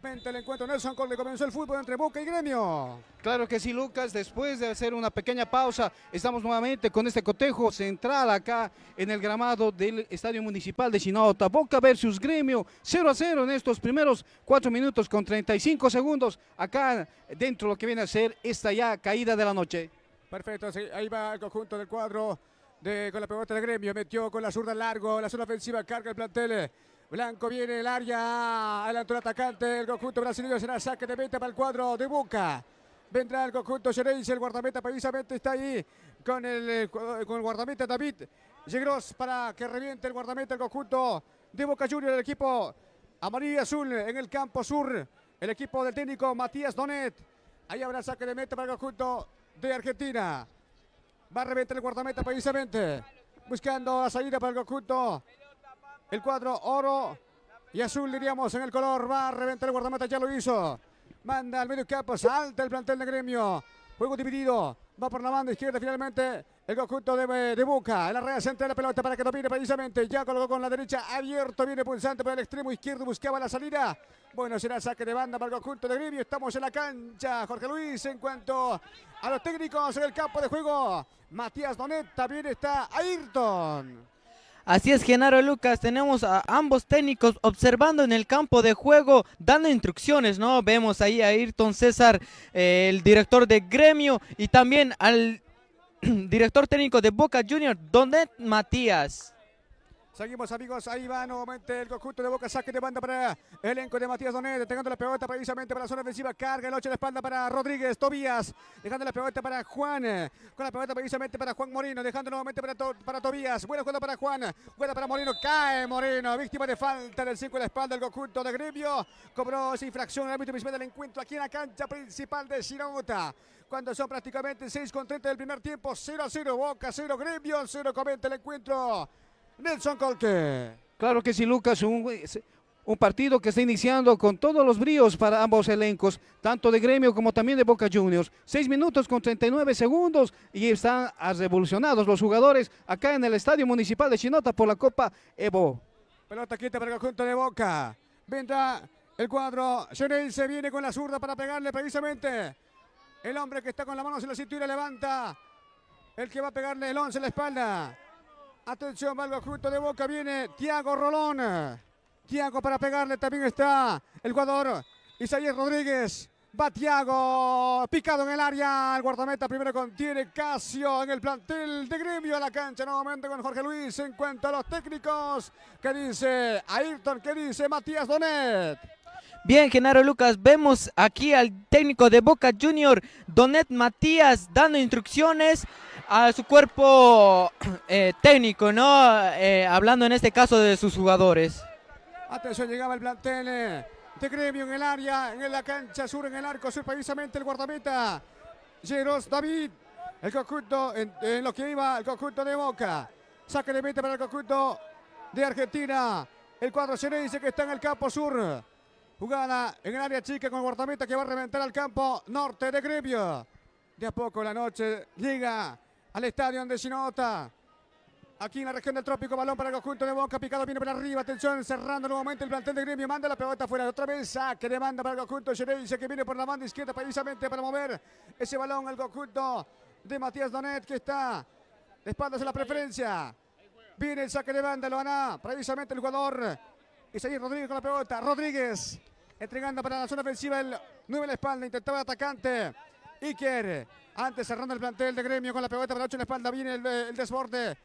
El encuentro Nelson Corle comenzó el fútbol entre Boca y Gremio. Claro que sí, Lucas. Después de hacer una pequeña pausa, estamos nuevamente con este cotejo central acá en el gramado del Estadio Municipal de Chinota. Boca versus Gremio, 0 a 0 en estos primeros 4 minutos con 35 segundos acá dentro de lo que viene a ser esta ya caída de la noche. Perfecto, ahí va el conjunto del cuadro de, con la pelota de Gremio. Metió con la zurda largo, la zona ofensiva, carga el plantel. Blanco viene el área, adelantó el atacante, el conjunto brasileño será saque de meta para el cuadro de Boca. Vendrá el conjunto Gereis, el guardameta precisamente está ahí con el, eh, con el guardameta David Yegros para que reviente el guardameta el conjunto de Boca Juniors, el equipo amarillo y azul en el campo sur, el equipo del técnico Matías Donet. Ahí habrá saque de meta para el conjunto de Argentina. Va a reventar el guardameta precisamente, buscando la salida para el conjunto el cuadro oro y azul, diríamos, en el color. Va a reventar el guardameta, ya lo hizo. Manda al medio campo, salta el plantel de gremio. Juego dividido. Va por la banda izquierda finalmente el conjunto de, de Boca. En la red central la pelota para que domine precisamente. Ya colocó con la derecha abierto. Viene pulsante por el extremo izquierdo. Buscaba la salida. Bueno, será saque de banda para el conjunto de Gremio. Estamos en la cancha. Jorge Luis en cuanto a los técnicos en el campo de juego. Matías Donet. También está Ayrton. Así es, Genaro Lucas, tenemos a ambos técnicos observando en el campo de juego, dando instrucciones, ¿no? Vemos ahí a Ayrton César, eh, el director de gremio, y también al director técnico de Boca Junior, Donet Matías. Seguimos amigos, ahí va nuevamente el conjunto de Boca, saque de banda para el elenco de Matías Donet, dejando la pelota precisamente para la zona defensiva, carga el 8 de espalda para Rodríguez, Tobías, dejando la pelota para Juan, con la pelota precisamente para Juan Moreno, dejando nuevamente para, para Tobías, buena jugada para Juan, buena para Moreno, cae Moreno, víctima de falta del 5 de la espalda del conjunto de Gremio, cobró esa infracción el ámbito principal del encuentro aquí en la cancha principal de Sinota cuando son prácticamente 6 con 30 del primer tiempo, 0 a 0, Boca 0, Gremio 0, comenta el encuentro. Nelson Colque. Claro que sí, Lucas, un, un partido que está iniciando con todos los bríos para ambos elencos, tanto de Gremio como también de Boca Juniors. Seis minutos con 39 segundos y están revolucionados los jugadores acá en el Estadio Municipal de Chinota por la Copa Evo. Pelota quita para el conjunto de Boca. Vendrá el cuadro. se viene con la zurda para pegarle precisamente. El hombre que está con la mano en la cintura levanta. El que va a pegarle el 11 en la espalda. Atención, Valgo junto de Boca. Viene Tiago Rolón. Tiago para pegarle. También está el jugador Isaías Rodríguez. Va Tiago. Picado en el área. El guardameta primero contiene Casio en el plantel de gremio a la cancha. Nuevamente con Jorge Luis en cuanto a los técnicos. ¿Qué dice Ayrton? ¿Qué dice Matías Donet? Bien, Genaro Lucas, vemos aquí al técnico de Boca Junior, Donet Matías, dando instrucciones a su cuerpo eh, técnico, ¿no? Eh, hablando en este caso de sus jugadores. Atención, llegaba el plantel eh, de gremio en el área, en la cancha sur, en el arco sur, precisamente el guardameta. Geros David, el conjunto, en, lo que iba el conjunto de Boca. Saque de meta para el conjunto de Argentina. El cuadro dice que está en el campo sur. Jugada en el área chica con el guardameta que va a reventar al campo norte de gremio. De a poco la noche llega al estadio donde Sinota. Aquí en la región del trópico, balón para el conjunto de Boca, picado viene para arriba, atención, cerrando nuevamente el plantel de gremio, manda la pelota afuera, otra vez saque de banda para el conjunto dice que viene por la banda izquierda precisamente para mover ese balón al conjunto de Matías Donet que está de espaldas en la preferencia. Viene el saque de banda, lo hará precisamente el jugador Isaías Rodríguez con la pelota, Rodríguez entregando para la zona ofensiva el 9 en la espalda, intentaba el atacante. Iker, antes cerrando el plantel de gremio con la pelota para 8 en la espalda, viene el, desborde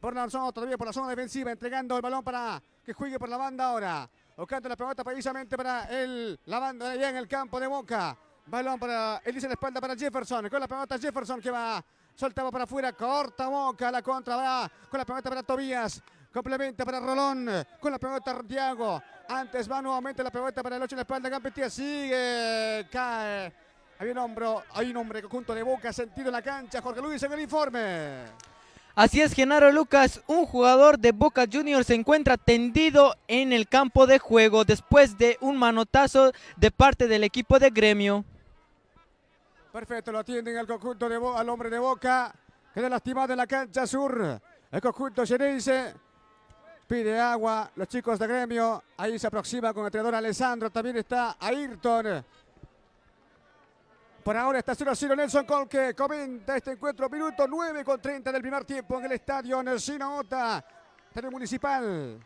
por Lanzón, todavía por la zona defensiva, entregando el balón para que juegue por la banda ahora. Buscando la pelota precisamente para el, la banda allá en el campo de Boca. Balón para Elisa en la espalda para Jefferson. Con la pelota Jefferson que va soltaba para afuera, corta Boca, la contra va con la pelota para Tobías. Complementa para Rolón. Con la pelota Tiago. Antes va nuevamente la pelota para el 8 en la espalda. Gampetía sigue. Cae. Hay un hombro, hay un hombre conjunto de boca sentido en la cancha. Jorge Luis en el informe. Así es, Genaro Lucas, un jugador de Boca Juniors se encuentra tendido en el campo de juego después de un manotazo de parte del equipo de gremio. Perfecto, lo atienden al conjunto de al hombre de Boca. Queda lastimado en la cancha sur. El conjunto Gerense pide agua. Los chicos de gremio. Ahí se aproxima con el entrenador Alessandro. También está Ayrton. Por ahora está 0 a 0 Nelson Colque. Comenta este encuentro. Minuto 9 con 30 del primer tiempo en el estadio Ota. Estadio Municipal.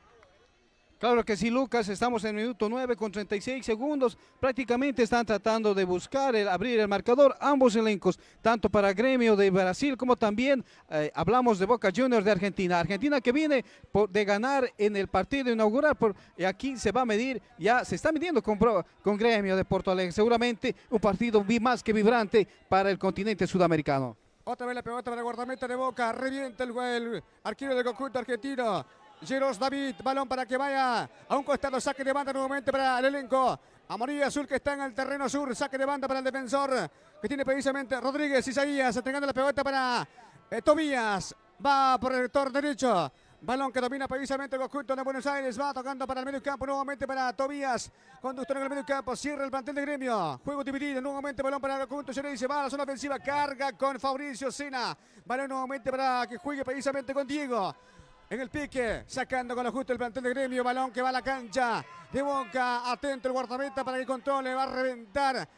Claro que sí, Lucas, estamos en minuto 9 con 36 segundos. Prácticamente están tratando de buscar el abrir el marcador ambos elencos, tanto para Gremio de Brasil como también eh, hablamos de Boca Juniors de Argentina. Argentina que viene de ganar en el partido inaugural por, y aquí se va a medir, ya se está midiendo con, con Gremio de Porto Alegre. Seguramente un partido más que vibrante para el continente sudamericano. Otra vez la pelota para el guardameta de Boca. Revienta el, el arquero del conjunto argentino. Geros David, balón para que vaya a un costado, saque de banda nuevamente para el elenco. Amarillo azul que está en el terreno sur, saque de banda para el defensor que tiene precisamente Rodríguez Isaías, entregando la pelota para eh, Tobías. Va por el sector derecho. Balón que domina precisamente el conjunto de Buenos Aires. Va tocando para el medio campo nuevamente para Tobías. Conductor en el medio campo. Cierra el plantel de gremio. Juego dividido. Nuevamente balón para el conjunto. Se va a la zona ofensiva. Carga con Fabricio Sena. Balón nuevamente para que juegue precisamente con Diego. En el pique, sacando con lo justo el plantel de gremio, balón que va a la cancha de Boca, atento el guardameta para que controle, va a reventar.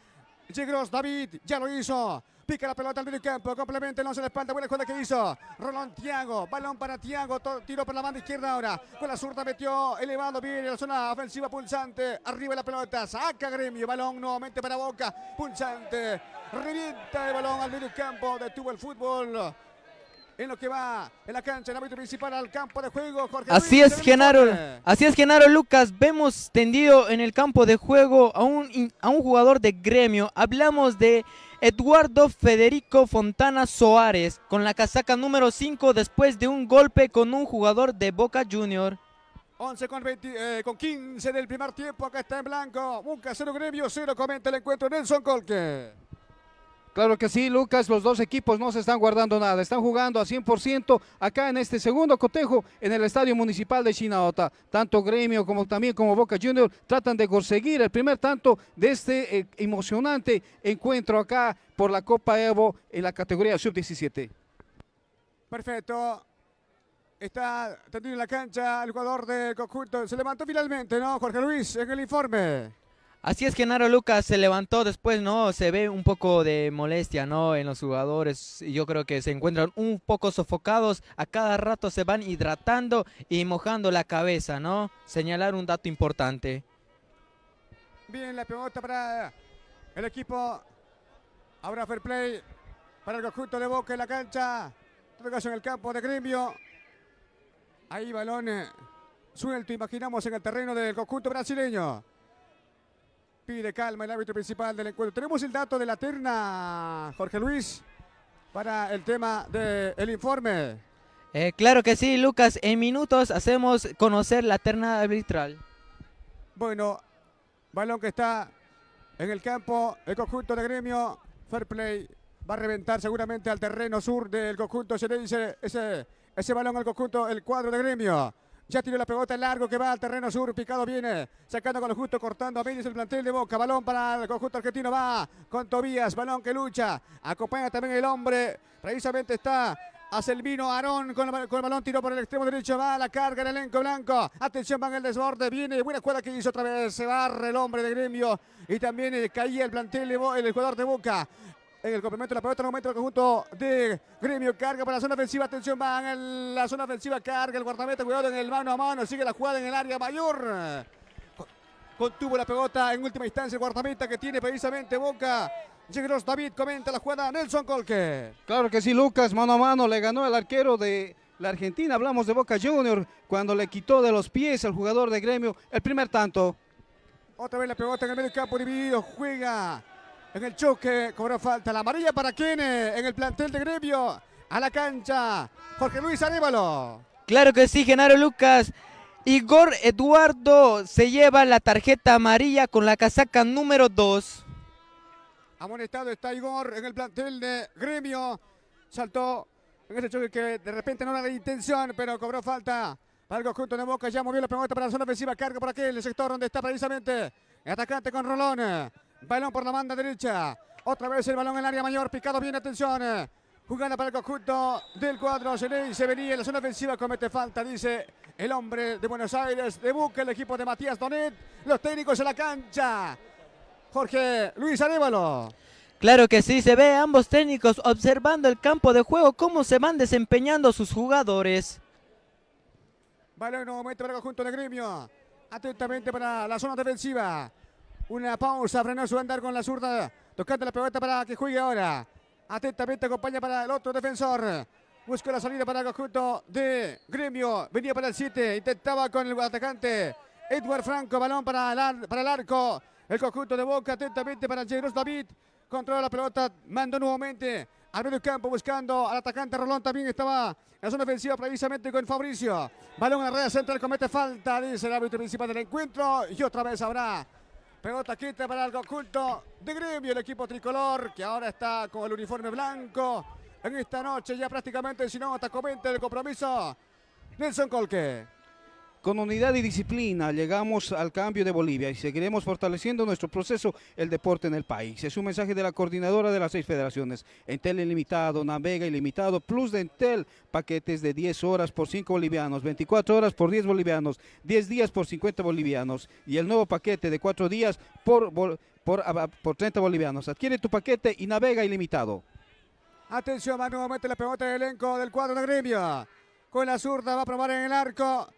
Llegros David, ya lo hizo. Pica la pelota al medio campo, complementa el once de espalda, buena jugada que hizo. Roland Tiago, balón para Tiago, tiro por la banda izquierda ahora. Con la zurda metió, elevado, viene la zona ofensiva pulsante. Arriba la pelota, saca Gremio, balón nuevamente para Boca, pulsante. Revienta el balón al medio campo, detuvo el fútbol. En lo que va en la cancha, en ámbito principal al campo de juego, Jorge Así Luis, es, Genaro. Así es, Genaro Lucas. Vemos tendido en el campo de juego a un, a un jugador de gremio. Hablamos de Eduardo Federico Fontana Soares con la casaca número 5 después de un golpe con un jugador de Boca Junior. 11 con, 20, eh, con 15 del primer tiempo, acá está en blanco. Boca 0 Gremio 0, comenta el encuentro Nelson Colque. Claro que sí, Lucas, los dos equipos no se están guardando nada, están jugando a 100% acá en este segundo cotejo en el Estadio Municipal de Chinaota. Tanto Gremio como también como Boca Junior tratan de conseguir el primer tanto de este eh, emocionante encuentro acá por la Copa Evo en la categoría sub-17. Perfecto. Está tendido en la cancha el jugador del conjunto. Se levantó finalmente, ¿no? Jorge Luis, en el informe. Así es, Genaro Lucas se levantó después, ¿no? Se ve un poco de molestia, ¿no? En los jugadores. Yo creo que se encuentran un poco sofocados. A cada rato se van hidratando y mojando la cabeza, ¿no? Señalar un dato importante. Bien, la pelota para el equipo. Ahora fair play para el conjunto de Boca en la cancha. En caso en el campo de Gremio. Ahí balón eh, suelto, imaginamos, en el terreno del conjunto brasileño. Pide calma el árbitro principal del encuentro. Tenemos el dato de la terna, Jorge Luis, para el tema del informe. Eh, claro que sí, Lucas. En minutos hacemos conocer la terna arbitral. Bueno, balón que está en el campo, el conjunto de gremio, fair play, va a reventar seguramente al terreno sur del conjunto, se le dice ese, ese balón al conjunto, el cuadro de gremio. Ya tiró la pelota largo que va al terreno sur, picado viene, sacando con lo justo, cortando a medios el plantel de Boca, balón para el conjunto argentino, va con Tobías, balón que lucha, acompaña también el hombre, precisamente está a Selvino con, el- balón, tiró por el extremo derecho, va a la carga el elenco blanco. Atención, va en el desborde, viene, buena jugada que hizo otra vez, se barre el hombre de gremio y también eh, caía el plantel, el jugador de Boca. En el complemento de la pelota, en el momento del conjunto de gremio, carga para la zona ofensiva, atención, va en la zona ofensiva, carga el guardameta, cuidado en el mano a mano, sigue la jugada en el área mayor. Con- Contuvo la pelota en última instancia el guardameta que tiene precisamente Boca. Llegros David comenta la jugada, Nelson Colque. Claro que sí, Lucas, mano a mano le ganó el arquero de la Argentina. Hablamos de Boca Junior cuando le quitó de los pies al jugador de gremio el primer tanto. Otra vez la pelota en el medio campo dividido. Juega en el choque. Cobró falta. La amarilla para Kene en el plantel de gremio. A la cancha. Jorge Luis Arevalo. Claro que sí, Genaro Lucas. Igor Eduardo se lleva la tarjeta amarilla con la casaca número 2. Amonestado está Igor en el plantel de Gremio. Saltó en ese choque que de repente no era de intención, pero cobró falta para el conjunto de Boca. Ya movió la pelota para la zona ofensiva. Carga por aquí el sector donde está precisamente el atacante con Rolón. Balón por la banda derecha. Otra vez el balón en el área mayor. Picado bien, atención. Jugando para el conjunto del cuadro. Se, venía en la zona ofensiva. Comete falta, dice el hombre de Buenos Aires. De Boca, el equipo de Matías Donet. Los técnicos en la cancha. Jorge Luis Arévalo. Claro que sí, se ve ambos técnicos observando el campo de juego, cómo se van desempeñando sus jugadores. Balón nuevamente para el conjunto de gremio. Atentamente para la zona defensiva. Una pausa, frenó su andar con la zurda. Tocando la pelota para que juegue ahora. Atentamente acompaña para el otro defensor. Busca la salida para el conjunto de gremio. Venía para el 7. Intentaba con el atacante. Edward Franco, balón para el, para el arco. El conjunto de Boca atentamente para Jeros David. Controla la pelota, mando nuevamente al medio campo buscando al atacante Rolón. También estaba en la zona ofensiva precisamente con Fabricio. Balón en la red central, comete falta, dice el árbitro principal del encuentro. Y otra vez habrá pelota quita para el conjunto de gremio, el equipo tricolor, que ahora está con el uniforme blanco. En esta noche ya prácticamente, si no, hasta comente el compromiso. Nelson Colque. Con unidad y disciplina llegamos al cambio de Bolivia y seguiremos fortaleciendo nuestro proceso, el deporte en el país. Es un mensaje de la coordinadora de las seis federaciones. Entel Ilimitado, Navega Ilimitado, Plus de Entel, paquetes de 10 horas por 5 bolivianos, 24 horas por 10 bolivianos, 10 días por 50 bolivianos y el nuevo paquete de 4 días por, por, por, 30 bolivianos. Adquiere tu paquete y navega ilimitado. Atención, va nuevamente la pelota del elenco del cuadro de gremio. Con la zurda va a probar en el arco.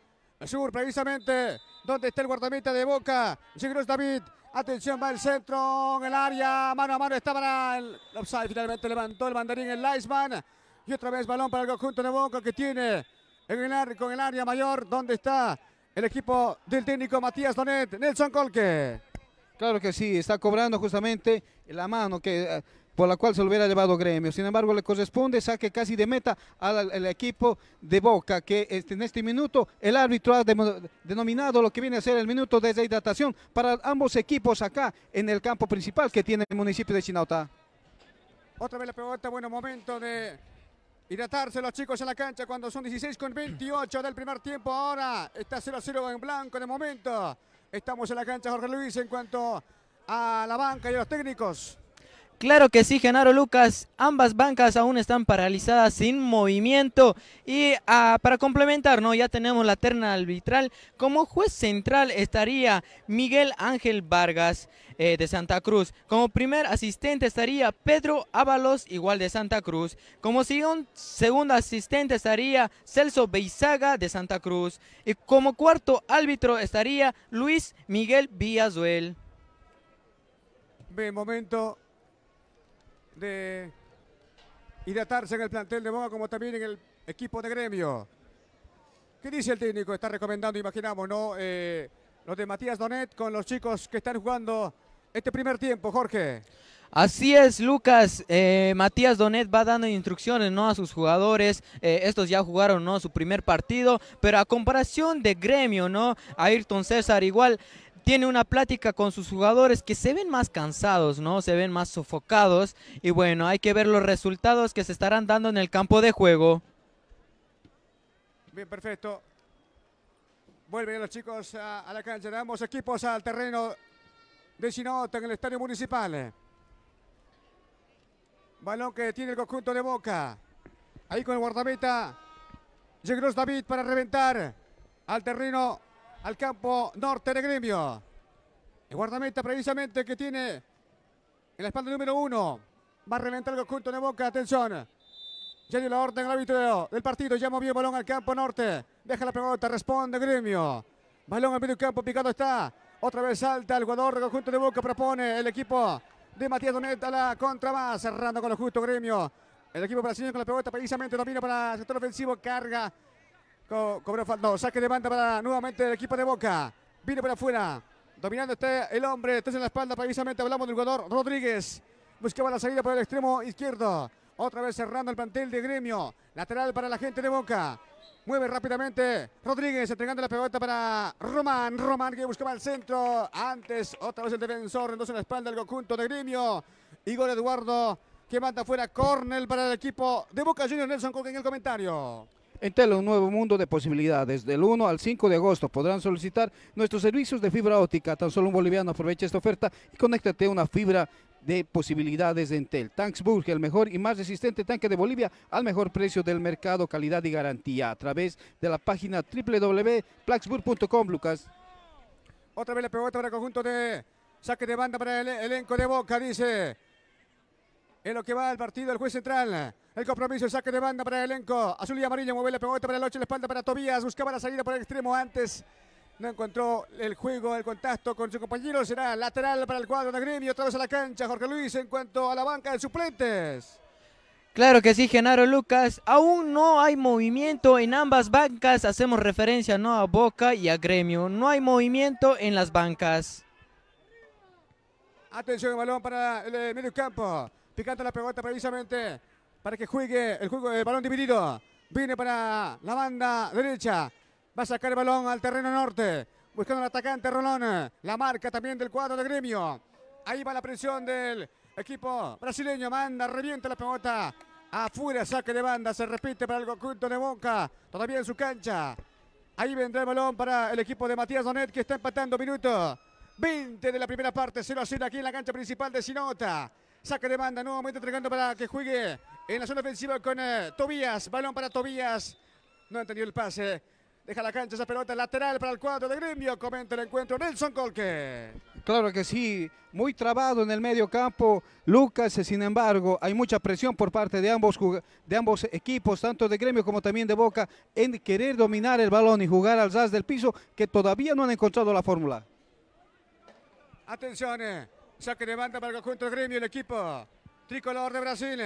Sur, precisamente, donde está el guardameta de Boca. Llegros David. Atención, va el centro en el área. Mano a mano está para el offside. Finalmente levantó el mandarín el Leisman. Y otra vez balón para el conjunto de Boca que tiene en el, arco, en el área mayor. Donde está el equipo del técnico Matías Donet. Nelson Colque. Claro que sí, está cobrando justamente la mano que eh, por la cual se lo hubiera llevado Gremio. Sin embargo, le corresponde saque casi de meta al, equipo de Boca, que este, en este minuto el árbitro ha denominado lo que viene a ser el minuto de deshidratación para ambos equipos acá en el campo principal que tiene el municipio de Chinauta. Otra vez la pelota, bueno, momento de hidratarse los chicos en la cancha cuando son 16 con 28 del primer tiempo. Ahora está 0-0 en blanco de momento. Estamos en la cancha Jorge Luis en cuanto a la banca y a los técnicos. Claro que sí, Genaro Lucas. Ambas bancas aún están paralizadas sin movimiento. Y ah, para complementar, ¿no? ya tenemos la terna arbitral. Como juez central estaría Miguel Ángel Vargas eh, de Santa Cruz. Como primer asistente estaría Pedro Ábalos, igual de Santa Cruz. Como segundo asistente estaría Celso Beizaga de Santa Cruz. Y como cuarto árbitro estaría Luis Miguel Villazuel. Bien, momento de hidratarse en el plantel de Boca como también en el equipo de gremio. ¿Qué dice el técnico? Está recomendando, imaginamos, ¿no? Eh, los de Matías Donet con los chicos que están jugando este primer tiempo, Jorge. Así es, Lucas. Eh, Matías Donet va dando instrucciones ¿no? a sus jugadores. Eh, estos ya jugaron ¿no? su primer partido, pero a comparación de gremio, ¿no? Ayrton César igual tiene una plática con sus jugadores que se ven más cansados, ¿no? Se ven más sofocados. Y bueno, hay que ver los resultados que se estarán dando en el campo de juego. Bien, perfecto. Vuelven los chicos a, la cancha de equipos al terreno de Sinota en el estadio municipal. Balón que tiene el conjunto de Boca. Ahí con el guardameta. Llegó David para reventar al terreno al campo norte de gremio. El guardameta precisamente que tiene en la espalda número uno. Va a reventar el conjunto de Boca. Atención. Ya dio la orden al árbitro del partido. Ya movió el balón al campo norte. Deja la pelota. Responde gremio. Balón al medio campo. Picado está. Otra vez salta el jugador del conjunto de Boca. Propone el equipo de Matías Donet a la contra. Cerrando con el justo gremio. El equipo brasileño con la pelota precisamente domina para el sector ofensivo. Carga cobró falta. Saque de banda para nuevamente el equipo de Boca. Viene por afuera. Dominando está el hombre. Está en la espalda. Precisamente hablamos del jugador Rodríguez. Buscaba la salida por el extremo izquierdo. Otra vez cerrando el plantel de gremio. Lateral para la gente de Boca. Mueve rápidamente Rodríguez entregando la pelota para Román. Román que buscaba el centro. Antes otra vez el defensor. Entonces en la espalda del conjunto de Gremio. Igor Eduardo que manda fuera Cornell para el equipo de Boca Juniors. Nelson Coque en el comentario. Entel, un nuevo mundo de posibilidades. Del 1 al 5 de agosto podrán solicitar nuestros servicios de fibra óptica. Tan solo un boliviano aprovecha esta oferta y conéctate a una fibra de posibilidades de Entel. Tanksburg, el mejor y más resistente tanque de Bolivia al mejor precio del mercado, calidad y garantía a través de la página www.plaxburg.com, Lucas. Otra vez la pelota para el conjunto de saque de banda para el elenco de Boca, dice. En lo que va el partido, el juez central. El compromiso, el saque de banda para el elenco. Azul y amarillo, mueve la pelota para el 8, la espalda para Tobías. Buscaba la salida por el extremo antes no encontró el juego, el contacto con su compañero. Será lateral para el cuadro de gremio. Otra vez a la cancha, Jorge Luis, en cuanto a la banca de suplentes. Claro que sí, Genaro Lucas. Aún no hay movimiento en ambas bancas. Hacemos referencia ¿no? a Boca y a Gremio. No hay movimiento en las bancas. Atención, el balón para el medio campo. Picando la pelota precisamente para que juegue el juego del balón dividido. Viene para la banda derecha. Va a sacar el balón al terreno norte. Buscando al atacante Rolón. La marca también del cuadro de gremio. Ahí va la presión del equipo brasileño. Manda, revienta la pelota. Afuera, saque de banda. Se repite para el conjunto de Boca. Todavía en su cancha. Ahí vendrá el balón para el equipo de Matías Donet que está empatando minuto. 20 de la primera parte. 0 a 0 aquí en la cancha principal de Sinota. Saque de banda nuevamente entregando para que juegue en la zona ofensiva con eh, Tobías. Balón para Tobías. No entendió el pase. Deja la cancha esa pelota lateral para el cuadro de gremio. Comenta el encuentro Nelson Colque. Claro que sí, muy trabado en el medio campo. Lucas, sin embargo, hay mucha presión por parte de ambos, de ambos equipos, tanto de gremio como también de Boca, en querer dominar el balón y jugar al ras del piso, que todavía no han encontrado la fórmula. Atención, eh. Saque de banda para el conjunto de gremio, el equipo tricolor de Brasil.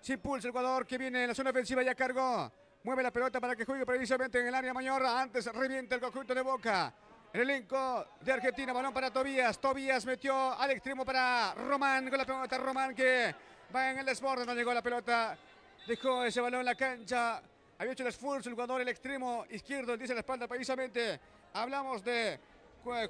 Se impulsa el jugador que viene en la zona ofensiva, ya cargó. Mueve la pelota para que juegue precisamente en el área mayor. Antes revienta el conjunto de Boca. El elenco de Argentina, balón para Tobías. Tobías metió al extremo para Román con la pelota. Román que va en el desborde, no llegó la pelota. Dejó ese balón en la cancha. Había hecho el esfuerzo el jugador, el extremo izquierdo, dice la espalda precisamente. Hablamos de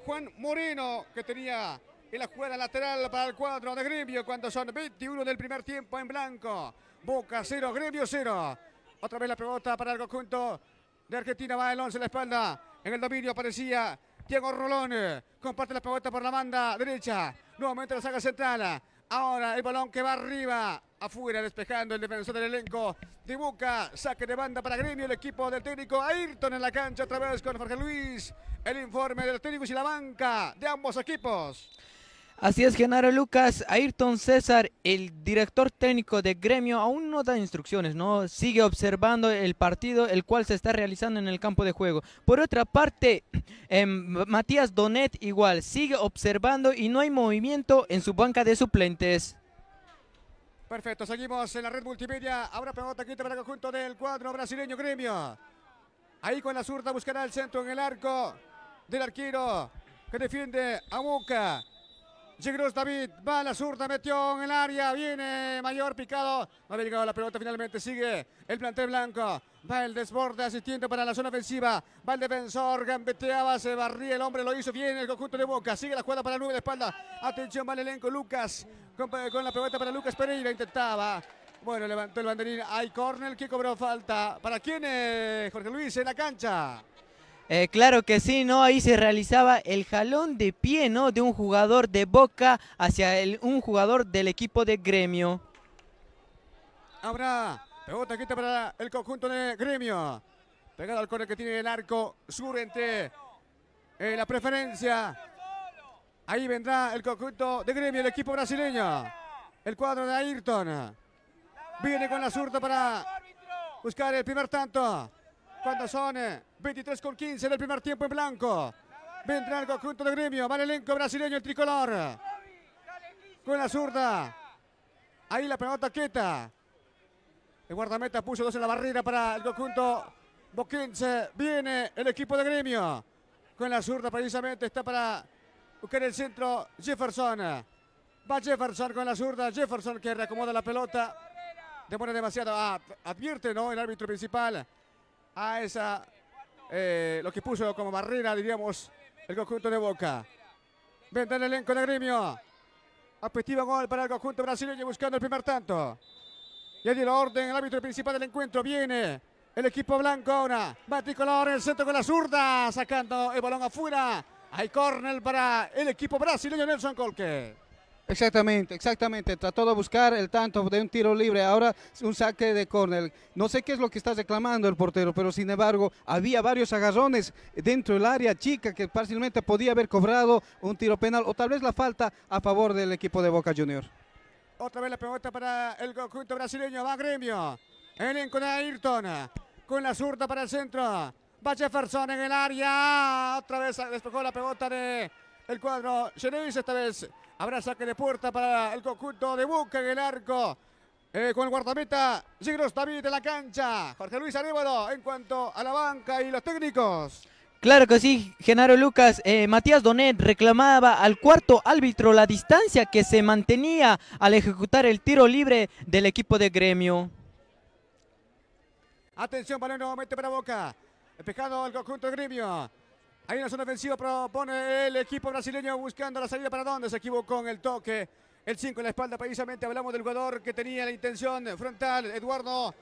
Juan Moreno que tenía en la jugada lateral para el cuadro de Gremio cuando son 21 del primer tiempo en blanco. Boca 0, Gremio 0. Otra vez la pelota para el conjunto de Argentina. Va el 11 en la espalda. En el dominio aparecía Diego Rolón. Comparte la pelota por la banda derecha. Nuevamente la saga central. Ahora el balón que va arriba. Afuera despejando el defensor del elenco de Boca. Saque de banda para Gremio. El equipo del técnico Ayrton en la cancha otra vez con Jorge Luis. El informe de los técnicos y la banca de ambos equipos. Así es, Genaro Lucas. Ayrton César, el director técnico de gremio, aún no da instrucciones, ¿no? Sigue observando el partido, el cual se está realizando en el campo de juego. Por otra parte, eh, Matías Donet igual, sigue observando y no hay movimiento en su banca de suplentes. Perfecto, seguimos en la red multimedia. Ahora pelota quita para el conjunto del cuadro brasileño gremio. Ahí con la zurda buscará el centro en el arco del arquero que defiende a Boca. Gigros David, va a la zurda, metió en el área, viene Mayor picado, no había llegado la pelota finalmente, sigue el plantel blanco, va el desborde asistiendo para la zona ofensiva, va el defensor, gambeteaba, se barría el hombre, lo hizo bien el conjunto de Boca, sigue la jugada para el 9 de espalda, atención, va el elenco, Lucas, con, con la pelota para Lucas Pereira, intentaba, bueno, levantó el banderín, hay corner, que cobró falta, ¿para quién es Jorge Luis en la cancha? Eh, claro que sí, ¿no? Ahí se realizaba el jalón de pie, ¿no? De un jugador de Boca hacia un jugador del equipo de Gremio. Habrá pelota quita para el conjunto de Gremio. Pegado al corner que tiene el arco sur entre eh, la preferencia. Ahí vendrá el conjunto de Gremio, el equipo brasileño. El cuadro de Ayrton. Viene con la zurda para buscar el primer tanto. Cuando son 23 con 15 del primer tiempo en blanco. Vendrá el conjunto de gremio. Va el elenco brasileño, el tricolor. Con la zurda. Ahí la pelota quieta. El guardameta puso dos en la barrera para el conjunto boquense. Viene el equipo de gremio. Con la zurda precisamente está para buscar el centro Jefferson. Va Jefferson con la zurda. Jefferson que reacomoda la pelota. Demora demasiado. Ah, advierte, ¿no? El árbitro principal a esa, eh, lo que puso como barrera, diríamos, el conjunto de Boca. Venta el elenco de gremio. Apetivo gol para el conjunto brasileño buscando el primer tanto. Y allí la orden, el árbitro principal del encuentro. Viene el equipo blanco ahora. Baticolor en el centro con la zurda. Sacando el balón afuera. Hay córner para el equipo brasileño Nelson Colque. Exactamente, exactamente. Trató de buscar el tanto de un tiro libre. Ahora un saque de córner. No sé qué es lo que está reclamando el portero, pero sin embargo había varios agarrones dentro del área chica que fácilmente podía haber cobrado un tiro penal o tal vez la falta a favor del equipo de Boca Junior. Otra vez la pelota para el conjunto brasileño. Va Gremio. Elenco de Ayrton. Con la zurda para el centro. Va Jefferson en el área. Otra vez despejó la pelota de el cuadro Genevis. Esta vez habrá saque de puerta para el conjunto de Boca en el arco. Eh, con el guardameta Sigros David de la cancha. Jorge Luis Arévalo en cuanto a la banca y los técnicos. Claro que sí, Genaro Lucas. Eh, Matías Donet reclamaba al cuarto árbitro la distancia que se mantenía al ejecutar el tiro libre del equipo de gremio. Atención, balón nuevamente para Boca. Despejado el conjunto de gremio. En la zona ofensiva propone el equipo brasileño buscando la salida para dónde se equivocó en el toque. El 5 en la espalda, precisamente hablamos del jugador que tenía la intención frontal, Eduardo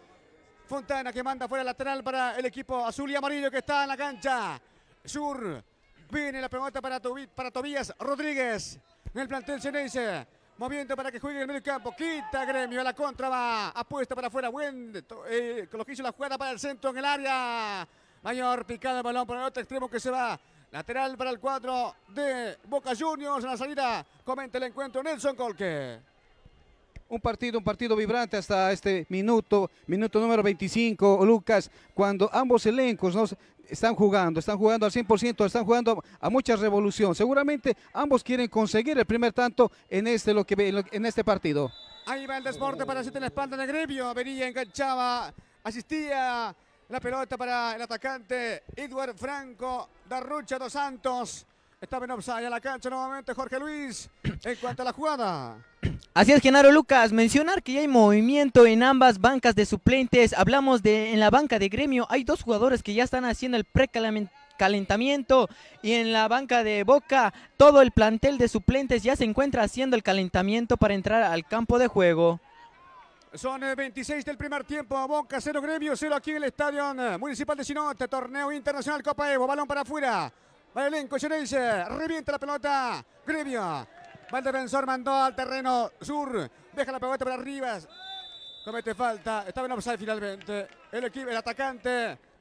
Fontana, que manda fuera lateral para el equipo azul y amarillo que está en la cancha. Sur, viene la pelota para, para Tobías Rodríguez. En el plantel Ceneice. Moviendo para que juegue en el medio campo. Quita gremio. A la contra va. Apuesta para afuera. Buen. Eh, lo que hizo la jugada para el centro en el área. Mayor picada el balón por el otro extremo que se va. Lateral para el cuadro de Boca Juniors. En la salida comenta el encuentro Nelson Colque. Un partido, un partido vibrante hasta este minuto, minuto número 25, Lucas, cuando ambos elencos ¿no? están jugando, están jugando al 100%, están jugando a mucha revolución. Seguramente ambos quieren conseguir el primer tanto en este, lo que, en este partido. Ahí va el desborde para siete en la espalda de Gremio. Venía, enganchaba, asistía la pelota para el atacante Edward Franco, Darrucha dos Santos. Estaba en offside a la cancha nuevamente Jorge Luis en cuanto a la jugada. Así es, Genaro Lucas, mencionar que ya hay movimiento en ambas bancas de suplentes. Hablamos de en la banca de gremio, hay dos jugadores que ya están haciendo el precalentamiento y en la banca de Boca todo el plantel de suplentes ya se encuentra haciendo el calentamiento para entrar al campo de juego. Son 26 eh, del primer tiempo, Boca 0 Gremio 0 aquí en el Estadio eh, Municipal de Sinote, Torneo Internacional Copa Evo, balón para afuera. Va el elenco, revienta la pelota, Gremio. Va el defensor, mandó al terreno sur. Deja la pelota para arriba. Comete falta. Estaba en offside finalmente. El equipo, el atacante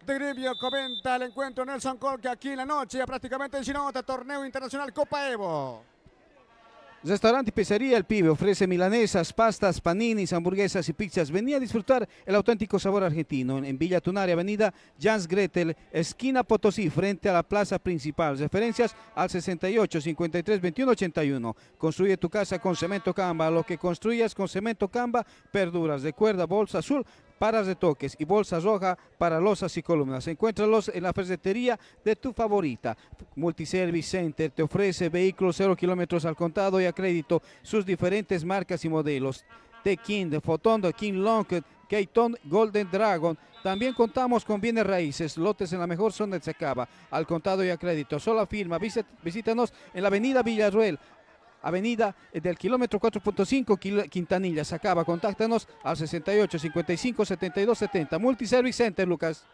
de Gremio comenta el encuentro Nelson Colque aquí en la noche. Ya prácticamente en Sinota, torneo internacional Copa Evo. Restaurante y Pizzería El Pibe ofrece milanesas, pastas, paninis, hamburguesas y pizzas. Venía a disfrutar el auténtico sabor argentino en Villa Tunaria, Avenida Jans Gretel, esquina Potosí, frente a la plaza principal. Referencias al 68 53 21 81. Construye tu casa con cemento Camba. Lo que construyas con cemento Camba, perduras. Recuerda, bolsa azul paras de toques y bolsa roja para losas y columnas. Encuéntralos en la ferretería de tu favorita. Multiservice Center te ofrece vehículos 0 kilómetros al contado y a crédito, sus diferentes marcas y modelos. The King, The Fotondo, King Long, Keiton, Golden Dragon. También contamos con bienes raíces, lotes en la mejor zona de Secaba, al contado y a crédito. Solo firma, visítanos en la avenida Villarruel, avenida del kilómetro 4.5 Quintanilla. Sacaba, contáctanos al 68 55 72 70. Multiservice Center, Lucas.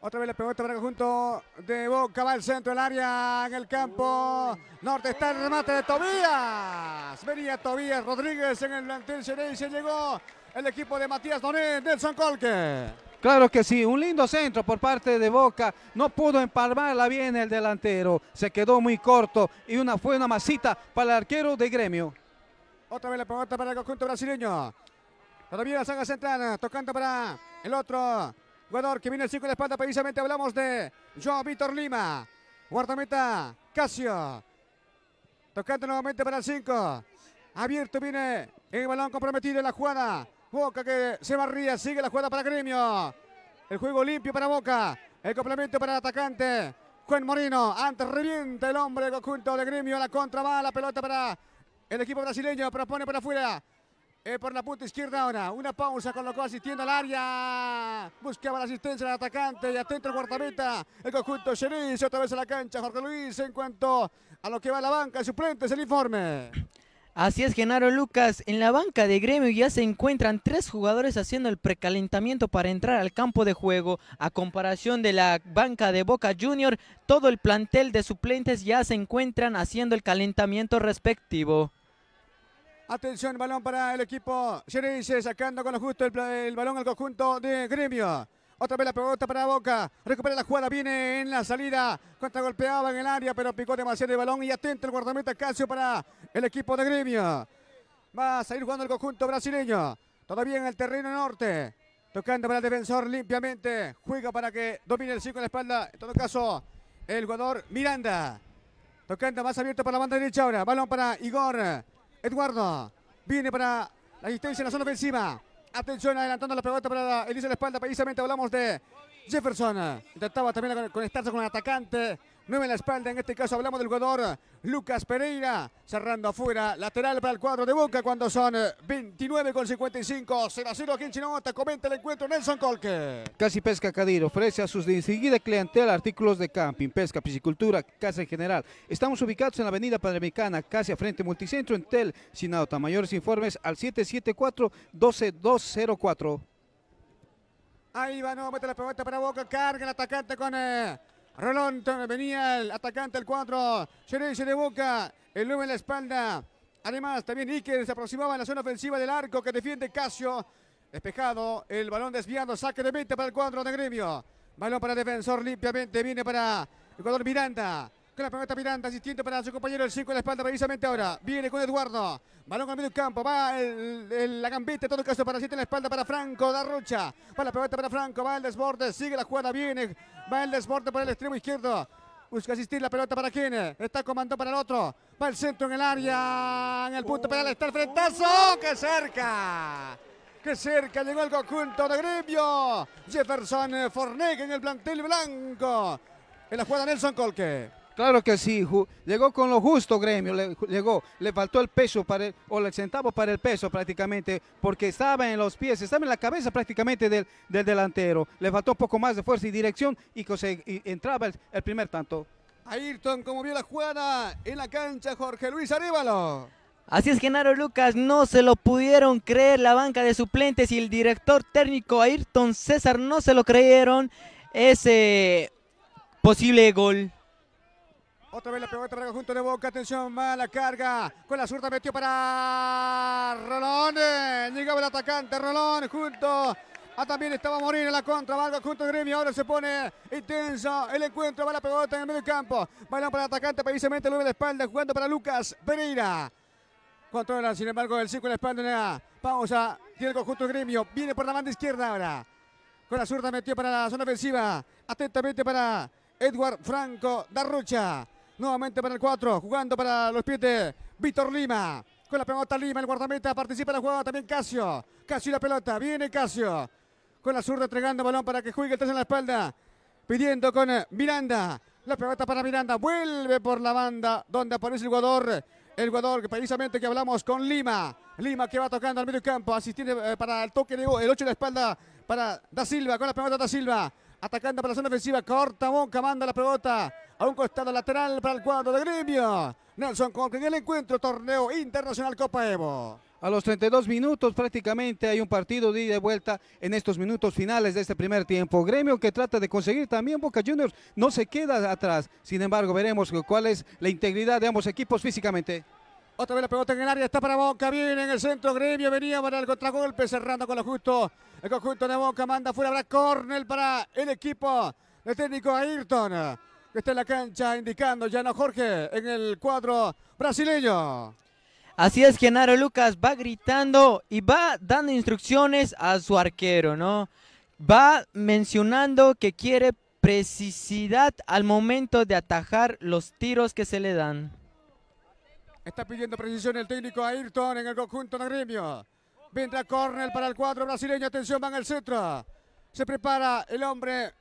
Otra vez la pelota para el conjunto de Boca, va al centro del área, en el campo norte está el remate de Tobías. Venía Tobías Rodríguez en el plantel se llegó el equipo de Matías Donet, Nelson Colque. Claro que sí, un lindo centro por parte de Boca. No pudo empalmarla bien el delantero. Se quedó muy corto y una fue una masita para el arquero de gremio. Otra vez la pelota para el conjunto brasileño. Todavía la saga central, tocando para el otro jugador que viene el 5 de espalda. Precisamente hablamos de Joao Víctor Lima. Guardameta Casio. Tocando nuevamente para el 5. Abierto viene el balón comprometido en la jugada. Boca que se barría, sigue la jugada para Gremio. El juego limpio para Boca. El complemento para el atacante. Juan Moreno. Antes revienta el hombre del conjunto de Gremio. La contra va la pelota para el equipo brasileño. Propone para afuera. Eh, por la punta izquierda ahora. Una pausa colocó asistiendo al área. Buscaba la asistencia del atacante y atento el guardameta. El conjunto Cherise otra vez a la cancha. Jorge Luis en cuanto a lo que va a la banca. Suplentes el informe. Así es, Genaro Lucas. En la banca de gremio ya se encuentran tres jugadores haciendo el precalentamiento para entrar al campo de juego. A comparación de la banca de Boca Junior, todo el plantel de suplentes ya se encuentran haciendo el calentamiento respectivo. Atención, balón para el equipo sacando con lo justo el, balón al conjunto de Gremio. Otra vez la pelota para Boca. Recupera la jugada, viene en la salida. Contragolpeaba en el área, pero picó demasiado el balón. Y atento el guardameta Casio para el equipo de Gremio. Va a salir jugando el conjunto brasileño. Todavía en el terreno norte. Tocando para el defensor limpiamente. Juega para que domine el 5 en la espalda. En todo caso, el jugador Miranda. Tocando más abierto por la banda derecha ahora. Balón para Igor. Eduardo viene para la asistencia en la zona ofensiva. Atención, adelantando la pelota para Elisa la espalda. Precisamente hablamos de Jefferson. Intentaba también conectarse con el atacante. Nueve en la espalda. En este caso hablamos del jugador Lucas Pereira. Cerrando afuera. Lateral para el cuadro de Boca cuando son 29 con 55. 0 a 0 aquí en Chinamota. Comenta el encuentro Nelson Colque. Casi Pesca Cadir ofrece a sus distinguida clientela artículos de camping, pesca, piscicultura, casa en general. Estamos ubicados en la avenida Panamericana, casi a frente Multicentro en Tel, Sinauta. Mayores informes al 774-12204. Ahí va nuevamente la pelota para Boca. Carga el atacante con... Eh... Rolón venía el atacante el 4. Cherense de Boca. El 9 en la espalda. Además, también Iker se aproximaba en la zona ofensiva del arco que defiende Casio. Despejado. El balón desviado. Saque de 20 para el cuadro de gremio. Balón para el defensor limpiamente. Viene para el jugador Miranda. Con la pelota Miranda, asistente para su compañero el 5 en la espalda precisamente ahora. Viene con Eduardo. Balón al medio campo. Va el, el, la gambeta, en todo caso para 7 en la espalda para Franco Darrocha. Va la pelota para Franco. Va el desborde. Sigue la jugada. Viene. Va el desborde por el extremo izquierdo. Busca asistir la pelota para quién. Está comando para el otro. Va el centro en el área. En el punto penal está el frentazo. ¡Qué cerca! ¡Qué cerca! Llegó el conjunto de gremio. Jefferson Forneg en el plantel blanco. En la jugada Nelson Colque. Claro que sí, llegó con lo justo gremio, le, llegó, le faltó el peso para el, o el centavo para el peso prácticamente, porque estaba en los pies, estaba en la cabeza prácticamente del, del delantero, le faltó un poco más de fuerza y dirección y, y entraba el, el, primer tanto. Ayrton, como vio la jugada en la cancha, Jorge Luis Arévalo. Así es, Genaro Lucas, no se lo pudieron creer la banca de suplentes y el director técnico Ayrton César no se lo creyeron ese posible gol. Otra vez la pelota para el conjunto de Boca. Atención, mala carga. Con la zurda metió para Rolón. Llegaba el atacante Rolón junto a también estaba Morín en la contra. Va al conjunto de gremio. Ahora se pone intenso el encuentro. Va la pelota en el medio campo. Balón para el atacante. Precisamente luego de espalda. Jugando para Lucas Pereira. Controla, sin embargo, el 5 en la espalda. Pausa. Tiene el conjunto de gremio. Viene por la banda izquierda ahora. Con la zurda metió para la zona ofensiva. Atentamente para Edward Franco Darrucha. Nuevamente para el 4, jugando para los pies de Víctor Lima. Con la pelota Lima, el guardameta participa en la jugada también Casio. Casio y la pelota, viene Casio. Con la zurda entregando balón para que juegue el 3 en la espalda. Pidiendo con Miranda. La pelota para Miranda, vuelve por la banda donde aparece el jugador. El jugador que precisamente que hablamos con Lima. Lima que va tocando al medio campo, asistiendo eh, para el toque de el 8 en la espalda para Da Silva. Con la pelota Da Silva. Atacando para la zona ofensiva, corta Boca, manda la pelota a un costado lateral para el cuadro de gremio. Nelson con en el encuentro torneo internacional Copa Evo. A los 32 minutos prácticamente hay un partido de ida y vuelta en estos minutos finales de este primer tiempo. Gremio que trata de conseguir también Boca Juniors no se queda atrás. Sin embargo, veremos cuál es la integridad de ambos equipos físicamente. Otra vez la pelota en el área, está para Boca, viene en el centro, Gremio venía para el contragolpe, cerrando con lo justo. El conjunto de Boca manda fuera, habrá córner para el equipo del técnico Ayrton, que está en la cancha indicando ya no Jorge en el cuadro brasileño. Así es, Genaro Lucas va gritando y va dando instrucciones a su arquero, ¿no? Va mencionando que quiere precisidad al momento de atajar los tiros que se le dan. Está pidiendo precisión el técnico Ayrton en el conjunto de gremio. Vendrá córner para el cuadro brasileño. Atención, van al centro. Se prepara el hombre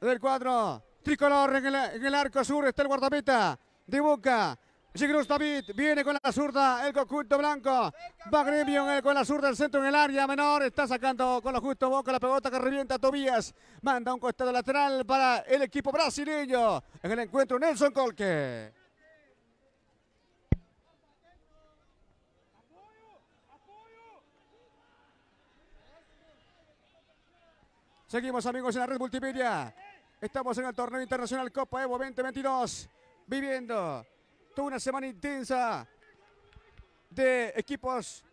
del cuadro tricolor en el, en el arco sur. Está el guardameta de Boca. Gigrus David viene con la zurda, el conjunto blanco. Va Gremio con la zurda del centro en el área menor. Está sacando con lo justo Boca la pelota que revienta a Tobías. Manda un costado lateral para el equipo brasileño. En el encuentro Nelson Colque. Seguimos amigos en la red multimedia. Estamos en el torneo internacional Copa Evo 2022. Viviendo toda una semana intensa de equipos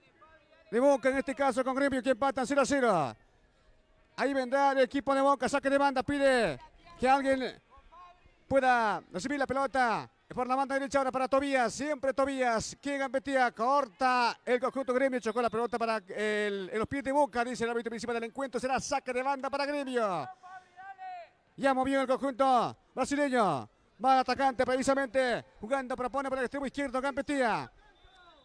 de Boca, en este caso con Gremio que empatan 0 a 0. Ahí vendrá el equipo de Boca, saque de banda, pide que alguien pueda recibir la pelota por la banda derecha ahora para Tobías, siempre Tobías, quien gambetea, corta el conjunto Gremio, chocó la pelota para el, en los pies de Boca, dice el árbitro principal del encuentro, será saque de banda para Gremio. Ya movió el conjunto brasileño. Va atacante precisamente jugando, propone por el extremo izquierdo Gambetea.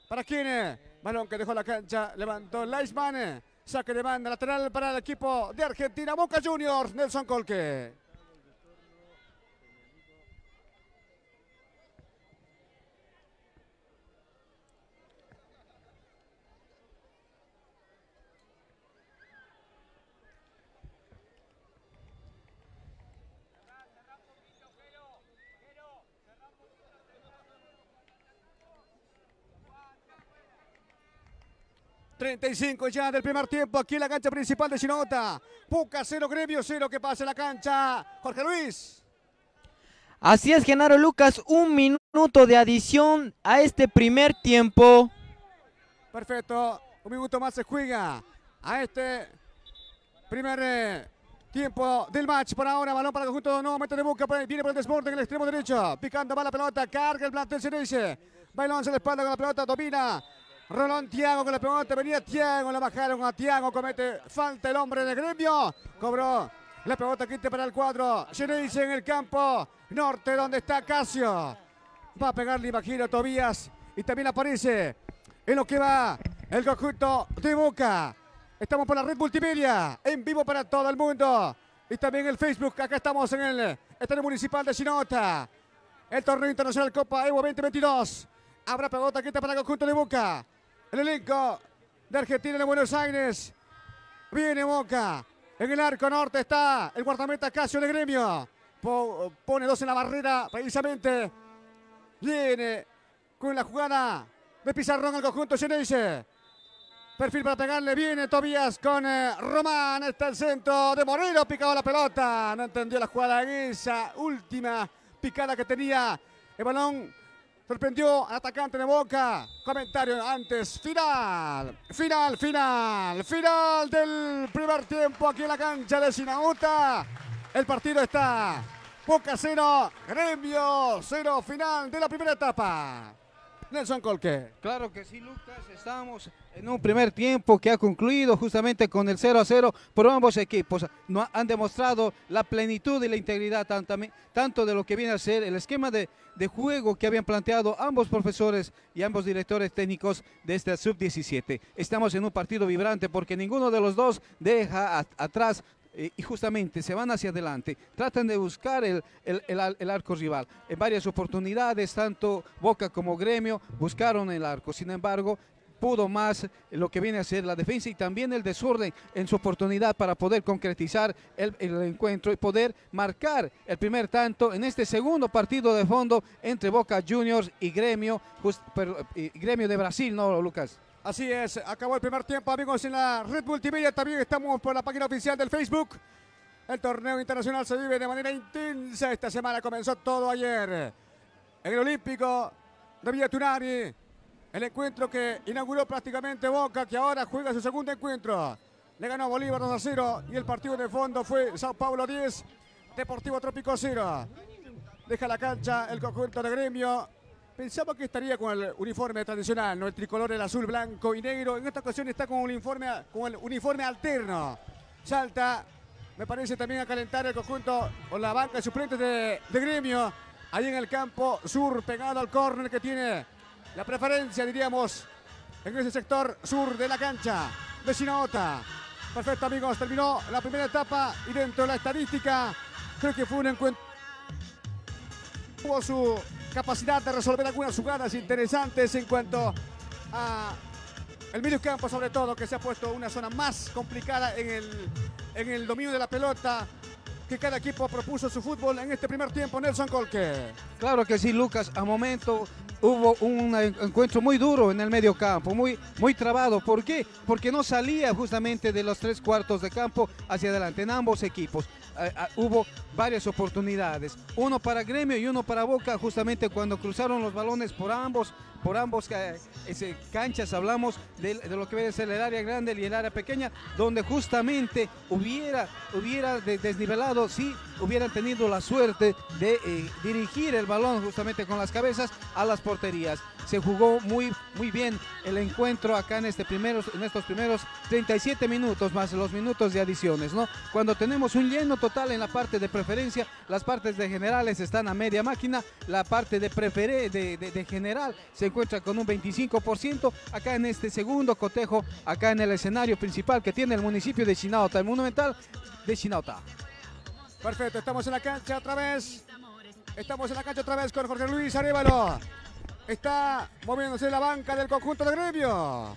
¿Para quién? Balón que dejó la cancha, levantó Leisman. Saque de banda lateral para el equipo de Argentina, Boca Juniors, Nelson Colque. 35 ya del primer tiempo aquí en la cancha principal de Chinota. Puca 0, Gremio 0 que pasa en la cancha. Jorge Luis. Así es, Genaro Lucas, un minuto de adición a este primer tiempo. Perfecto, un minuto más se juega a este primer eh, tiempo del match. Por ahora, balón para el conjunto nuevamente de Boca, viene por el desborde en el extremo derecho, picando va la pelota, carga el plantel dice. Bailón se le espalda con la pelota, domina Rolón Tiago con la pelota, venía Tiago, la bajaron a Tiago, comete falta el hombre de gremio, cobró la pelota quite para el cuadro, dice en el campo norte donde está Casio, va a pegarle imagino Tobías y también aparece en lo que va el conjunto de Boca. Estamos por la red multimedia, en vivo para todo el mundo. Y también el Facebook, acá estamos en el Estadio Municipal de Sinota. El torneo internacional Copa Evo 2022. Habrá pelota quita para el conjunto de Boca. El elenco de Argentina de Buenos Aires. Viene Boca. En el arco norte está el guardameta Casio de Gremio. pone dos en la barrera precisamente. Viene con la jugada de Pizarrón al conjunto Geneise. Perfil para pegarle. Viene Tobías con eh, Román. Está el centro de Moreno. Picado la pelota. No entendió la jugada en esa última picada que tenía el balón Sorprendió al atacante de Boca. Comentario antes. Final. Final, final. Final del primer tiempo aquí en la cancha de Sinauta. El partido está Boca 0, Gremio 0. Final de la primera etapa. Nelson Colque. Claro que sí, Lucas. Estamos en un primer tiempo que ha concluido justamente con el 0 a 0, pero ambos equipos no han demostrado la plenitud y la integridad tanto de lo que viene a ser el esquema de, juego que habían planteado ambos profesores y ambos directores técnicos de esta sub-17. Estamos en un partido vibrante porque ninguno de los dos deja atrás eh, y justamente se van hacia adelante, tratan de buscar el, el, arco rival. En varias oportunidades, tanto Boca como Gremio buscaron el arco, sin embargo, pudo más lo que viene a ser la defensa y también el desorden en su oportunidad para poder concretizar el, encuentro y poder marcar el primer tanto en este segundo partido de fondo entre Boca Juniors y Gremio, Gremio de Brasil, ¿no, Lucas? Así es, acabó el primer tiempo, amigos, en la red multimedia. También estamos por la página oficial del Facebook. El torneo internacional se vive de manera intensa. Esta semana comenzó todo ayer. En el Olímpico de Villa Tunari. El encuentro que inauguró prácticamente Boca, que ahora juega su segundo encuentro. Le ganó Bolívar 2 a 0 y el partido de fondo fue Sao Paulo 10, Deportivo Trópico 0. Deja la cancha el conjunto de gremio Pensaba que estaría con el uniforme tradicional, ¿no? El tricolor, el azul, blanco y negro. En esta ocasión está con, un uniforme, con el uniforme alterno. Salta, me parece también a calentar el conjunto con la banca de suplentes de, gremio. Ahí en el campo sur, pegado al córner que tiene la preferencia, diríamos, en ese sector sur de la cancha de Sinaota. Perfecto, amigos. Terminó la primera etapa y dentro de la estadística, creo que fue un encuentro. Tuvo su capacidad de resolver algunas jugadas interesantes en cuanto a el medio campo sobre todo, que se ha puesto una zona más complicada en el, en el dominio de la pelota, que cada equipo propuso su fútbol en este primer tiempo, Nelson Colque. Claro que sí, Lucas. A momento hubo un encuentro muy duro en el medio campo, muy, muy trabado. ¿Por qué? Porque no salía justamente de los tres cuartos de campo hacia adelante en ambos equipos. Eh, ah, hubo varias oportunidades, uno para Gremio y uno para Boca, justamente cuando cruzaron los balones por ambos, por ambos canchas, hablamos de, lo que debe ser el área grande y el área pequeña, donde justamente hubiera, hubiera desnivelado, si hubieran tenido la suerte de eh, dirigir el balón justamente con las cabezas a las porterías se jugó muy, muy bien el encuentro acá en, este primeros, en estos primeros 37 minutos más los minutos de adiciones, ¿no? Cuando tenemos un lleno total en la parte de preferencia, las partes de generales están a media máquina, la parte de, preferé, de, general se encuentra con un 25%, acá en este segundo cotejo, acá en el escenario principal que tiene el municipio de Chinauta, el monumental de Chinauta. Perfecto, estamos en la cancha otra vez. Estamos en la cancha otra vez con Jorge Luis Arevalo está moviéndose la banca del conjunto de gremio.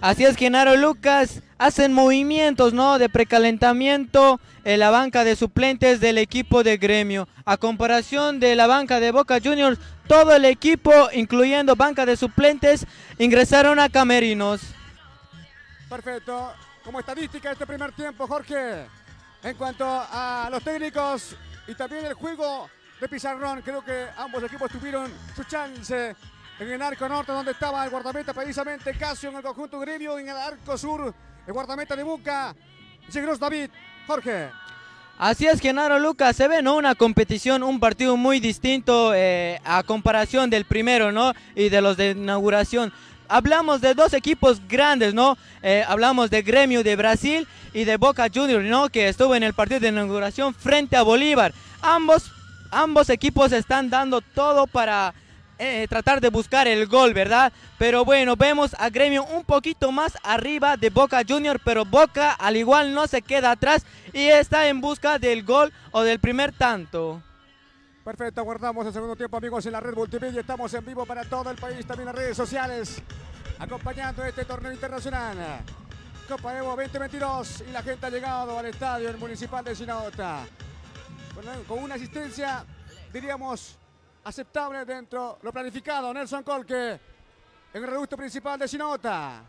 Así es, Genaro Lucas, hacen movimientos ¿no? de precalentamiento en la banca de suplentes del equipo de gremio. A comparación de la banca de Boca Juniors, todo el equipo, incluyendo banca de suplentes, ingresaron a camerinos. Perfecto. Como estadística este primer tiempo, Jorge, en cuanto a los técnicos y también el juego de Pizarrón, creo que ambos equipos tuvieron su chance en el arco norte donde estaba el guardameta precisamente Casio en el conjunto gremio, en el arco sur el guardameta de Buca, Sigros David, Jorge. Así es, Genaro Lucas, se ve ¿no? una competición, un partido muy distinto eh, a comparación del primero ¿no? y de los de inauguración. Hablamos de dos equipos grandes, ¿no? Eh, hablamos de Gremio de Brasil y de Boca Juniors, ¿no? Que estuvo en el partido de inauguración frente a Bolívar. Ambos, ambos equipos están dando todo para eh, tratar de buscar el gol, ¿verdad? Pero bueno, vemos a Gremio un poquito más arriba de Boca Junior, pero Boca al igual no se queda atrás y está en busca del gol o del primer tanto. Perfecto, guardamos el segundo tiempo amigos en la red multimedia, estamos en vivo para todo el país, también las redes sociales, acompañando este torneo internacional. Copa Evo 2022 y la gente ha llegado al estadio municipal de Sinota. Con una asistencia, diríamos, aceptable dentro lo planificado. Nelson Colque en el reducto principal de Sinota.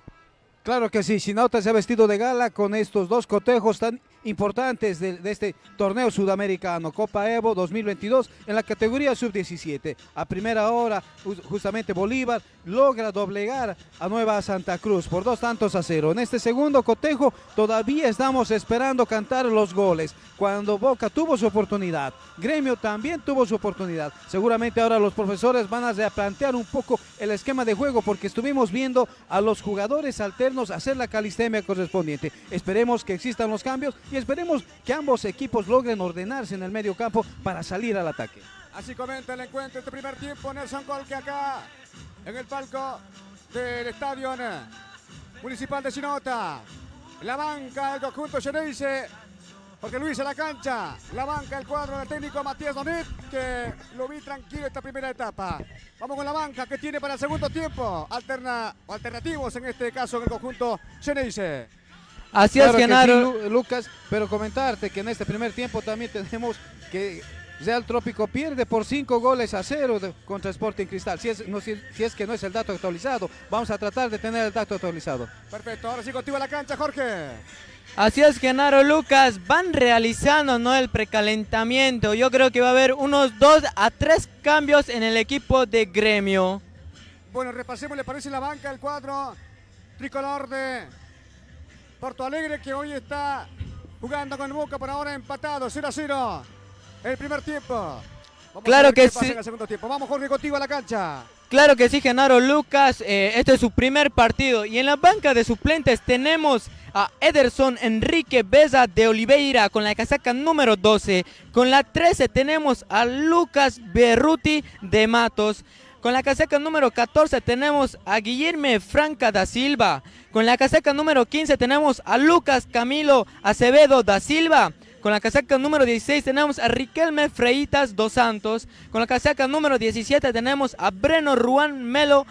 Claro que sí, Sinota se ha vestido de gala con estos dos cotejos tan importantes de, este torneo sudamericano, Copa Evo 2022, en la categoría sub-17. A primera hora, justamente Bolívar logra doblegar a Nueva Santa Cruz por dos tantos a cero. En este segundo cotejo todavía estamos esperando cantar los goles. Cuando Boca tuvo su oportunidad, Gremio también tuvo su oportunidad. Seguramente ahora los profesores van a replantear un poco el esquema de juego porque estuvimos viendo a los jugadores alternos hacer la calistemia correspondiente. Esperemos que existan los cambios y esperemos que ambos equipos logren ordenarse en el medio campo para salir al ataque. Así comenta el encuentro este primer tiempo Nelson Colque acá en el palco del estadio municipal de Sinota. La banca del conjunto dice porque Luis a la cancha, la banca, el cuadro del técnico Matías Donit, que lo vi tranquilo esta primera etapa. Vamos con la banca que tiene para el segundo tiempo, alterna, alternativos en este caso en el conjunto Geneise. Así es, Genaro. Lucas, pero comentarte que en este primer tiempo también tenemos que Real Trópico pierde por cinco goles a cero contra Sporting Cristal. Si es, si, es que no es el dato actualizado, vamos a tratar de tener el dato actualizado. Perfecto, ahora sí contigo la cancha, Jorge. Así es, Genaro Lucas, van realizando ¿no? el precalentamiento. Yo creo que va a haber unos dos a tres cambios en el equipo de gremio. Bueno, repasemos, le parece la banca, el cuadro tricolor de Porto Alegre que hoy está jugando con Boca por ahora empatado 0 a 0. El primer tiempo. claro que sí. el segundo tiempo. Vamos Jorge contigo a la cancha. Claro que sí, Genaro Lucas. Eh, este es su primer partido. Y en la banca de suplentes tenemos a Ederson Enrique Beza de Oliveira con la casaca número 12. Con la 13 tenemos a Lucas Berruti de Matos. Con la casaca número 14 tenemos a Guillermo Franca da Silva. Con la casaca número 15 tenemos a Lucas Camilo Acevedo da Silva. Con la casaca número 16 tenemos a Riquelme Freitas dos Santos. Con la casaca número 17 tenemos a Breno Ruan Melo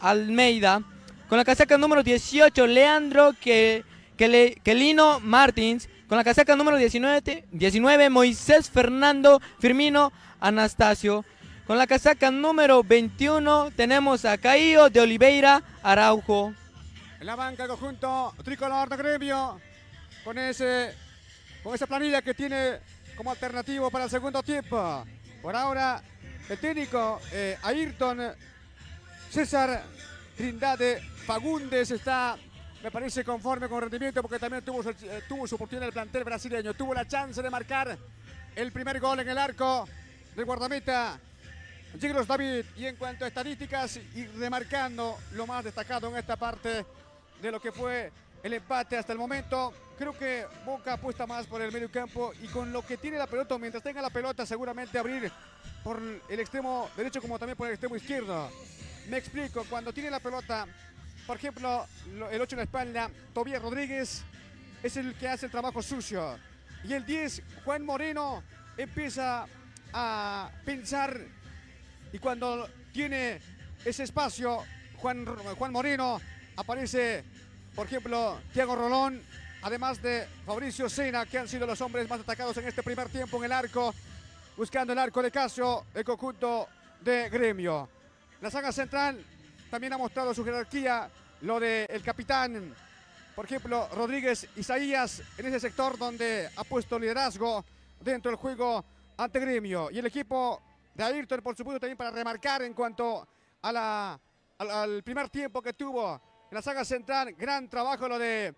Almeida. Con la casaca número 18 Leandro que, Kelino Martins. Con la casaca número 19, 19 Moisés Fernando Firmino Anastasio. Con la casaca número 21 tenemos a Caío de Oliveira Araujo. En la banca el conjunto tricolor de gremio con ese con esa planilla que tiene como alternativo para el segundo tiempo. Por ahora, el técnico eh, Ayrton César Trindade Fagundes está, me parece, conforme con rendimiento porque también tuvo su, eh, tuvo su oportunidad el plantel brasileño. Tuvo la chance de marcar el primer gol en el arco del guardameta Giglos David. Y en cuanto a estadísticas y remarcando lo más destacado en esta parte de lo que fue el empate hasta el momento. Creo que Boca apuesta más por el medio campo y con lo que tiene la pelota, mientras tenga la pelota, seguramente abrir por el extremo derecho como también por el extremo izquierdo. Me explico, cuando tiene la pelota, por ejemplo, el 8 en la espalda, Tobias Rodríguez es el que hace el trabajo sucio. Y el 10, Juan Moreno, empieza a pensar y cuando tiene ese espacio, Juan, Juan Moreno aparece por ejemplo, Thiago Rolón, además de Fabricio Sena, que han sido los hombres más atacados en este primer tiempo en el arco, buscando el arco de Casio, el conjunto de Gremio. La saga central también ha mostrado su jerarquía, lo del capitán, por ejemplo, Rodríguez Isaías, en ese sector donde ha puesto liderazgo dentro del juego ante Gremio. Y el equipo de Ayrton, por supuesto, también para remarcar en cuanto a la, al primer tiempo que tuvo en la saga central, gran trabajo lo de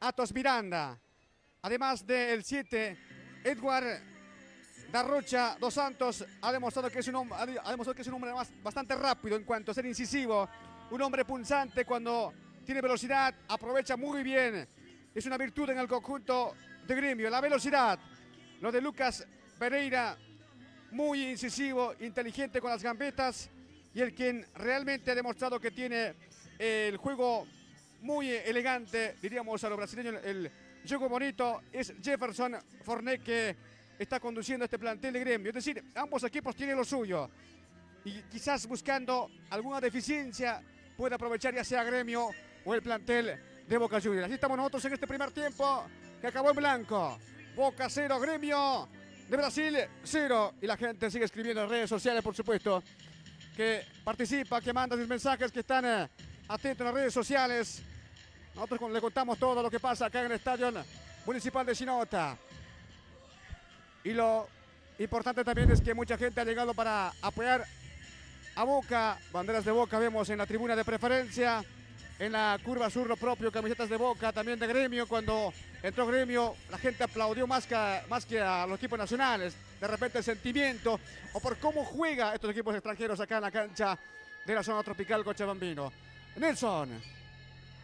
Atos Miranda. Además del 7, Edward Darrocha Dos Santos ha demostrado que es un hombre, ha demostrado que es un hombre bastante rápido en cuanto a ser incisivo. Un hombre punzante cuando tiene velocidad, aprovecha muy bien. Es una virtud en el conjunto de gremio. La velocidad, lo de Lucas Pereira, muy incisivo, inteligente con las gambetas y el quien realmente ha demostrado que tiene el juego muy elegante, diríamos a los brasileños, el juego bonito, es Jefferson Fornet que está conduciendo este plantel de gremio. Es decir, ambos equipos tienen lo suyo. Y quizás buscando alguna deficiencia puede aprovechar ya sea gremio o el plantel de Boca Juniors. Así estamos nosotros en este primer tiempo que acabó en blanco. Boca cero, gremio de Brasil cero. Y la gente sigue escribiendo en redes sociales, por supuesto, que participa, que manda sus mensajes que están eh, atento en las redes sociales. Nosotros le contamos todo lo que pasa acá en el Estadio Municipal de Sinota. Y lo importante también es que mucha gente ha llegado para apoyar a Boca. Banderas de Boca vemos en la tribuna de preferencia. En la curva sur lo propio, camisetas de Boca, también de Gremio. Cuando entró Gremio, la gente aplaudió más que, a los equipos nacionales. De repente el sentimiento o por cómo juega estos equipos extranjeros acá en la cancha de la zona tropical Cochabambino. Nelson.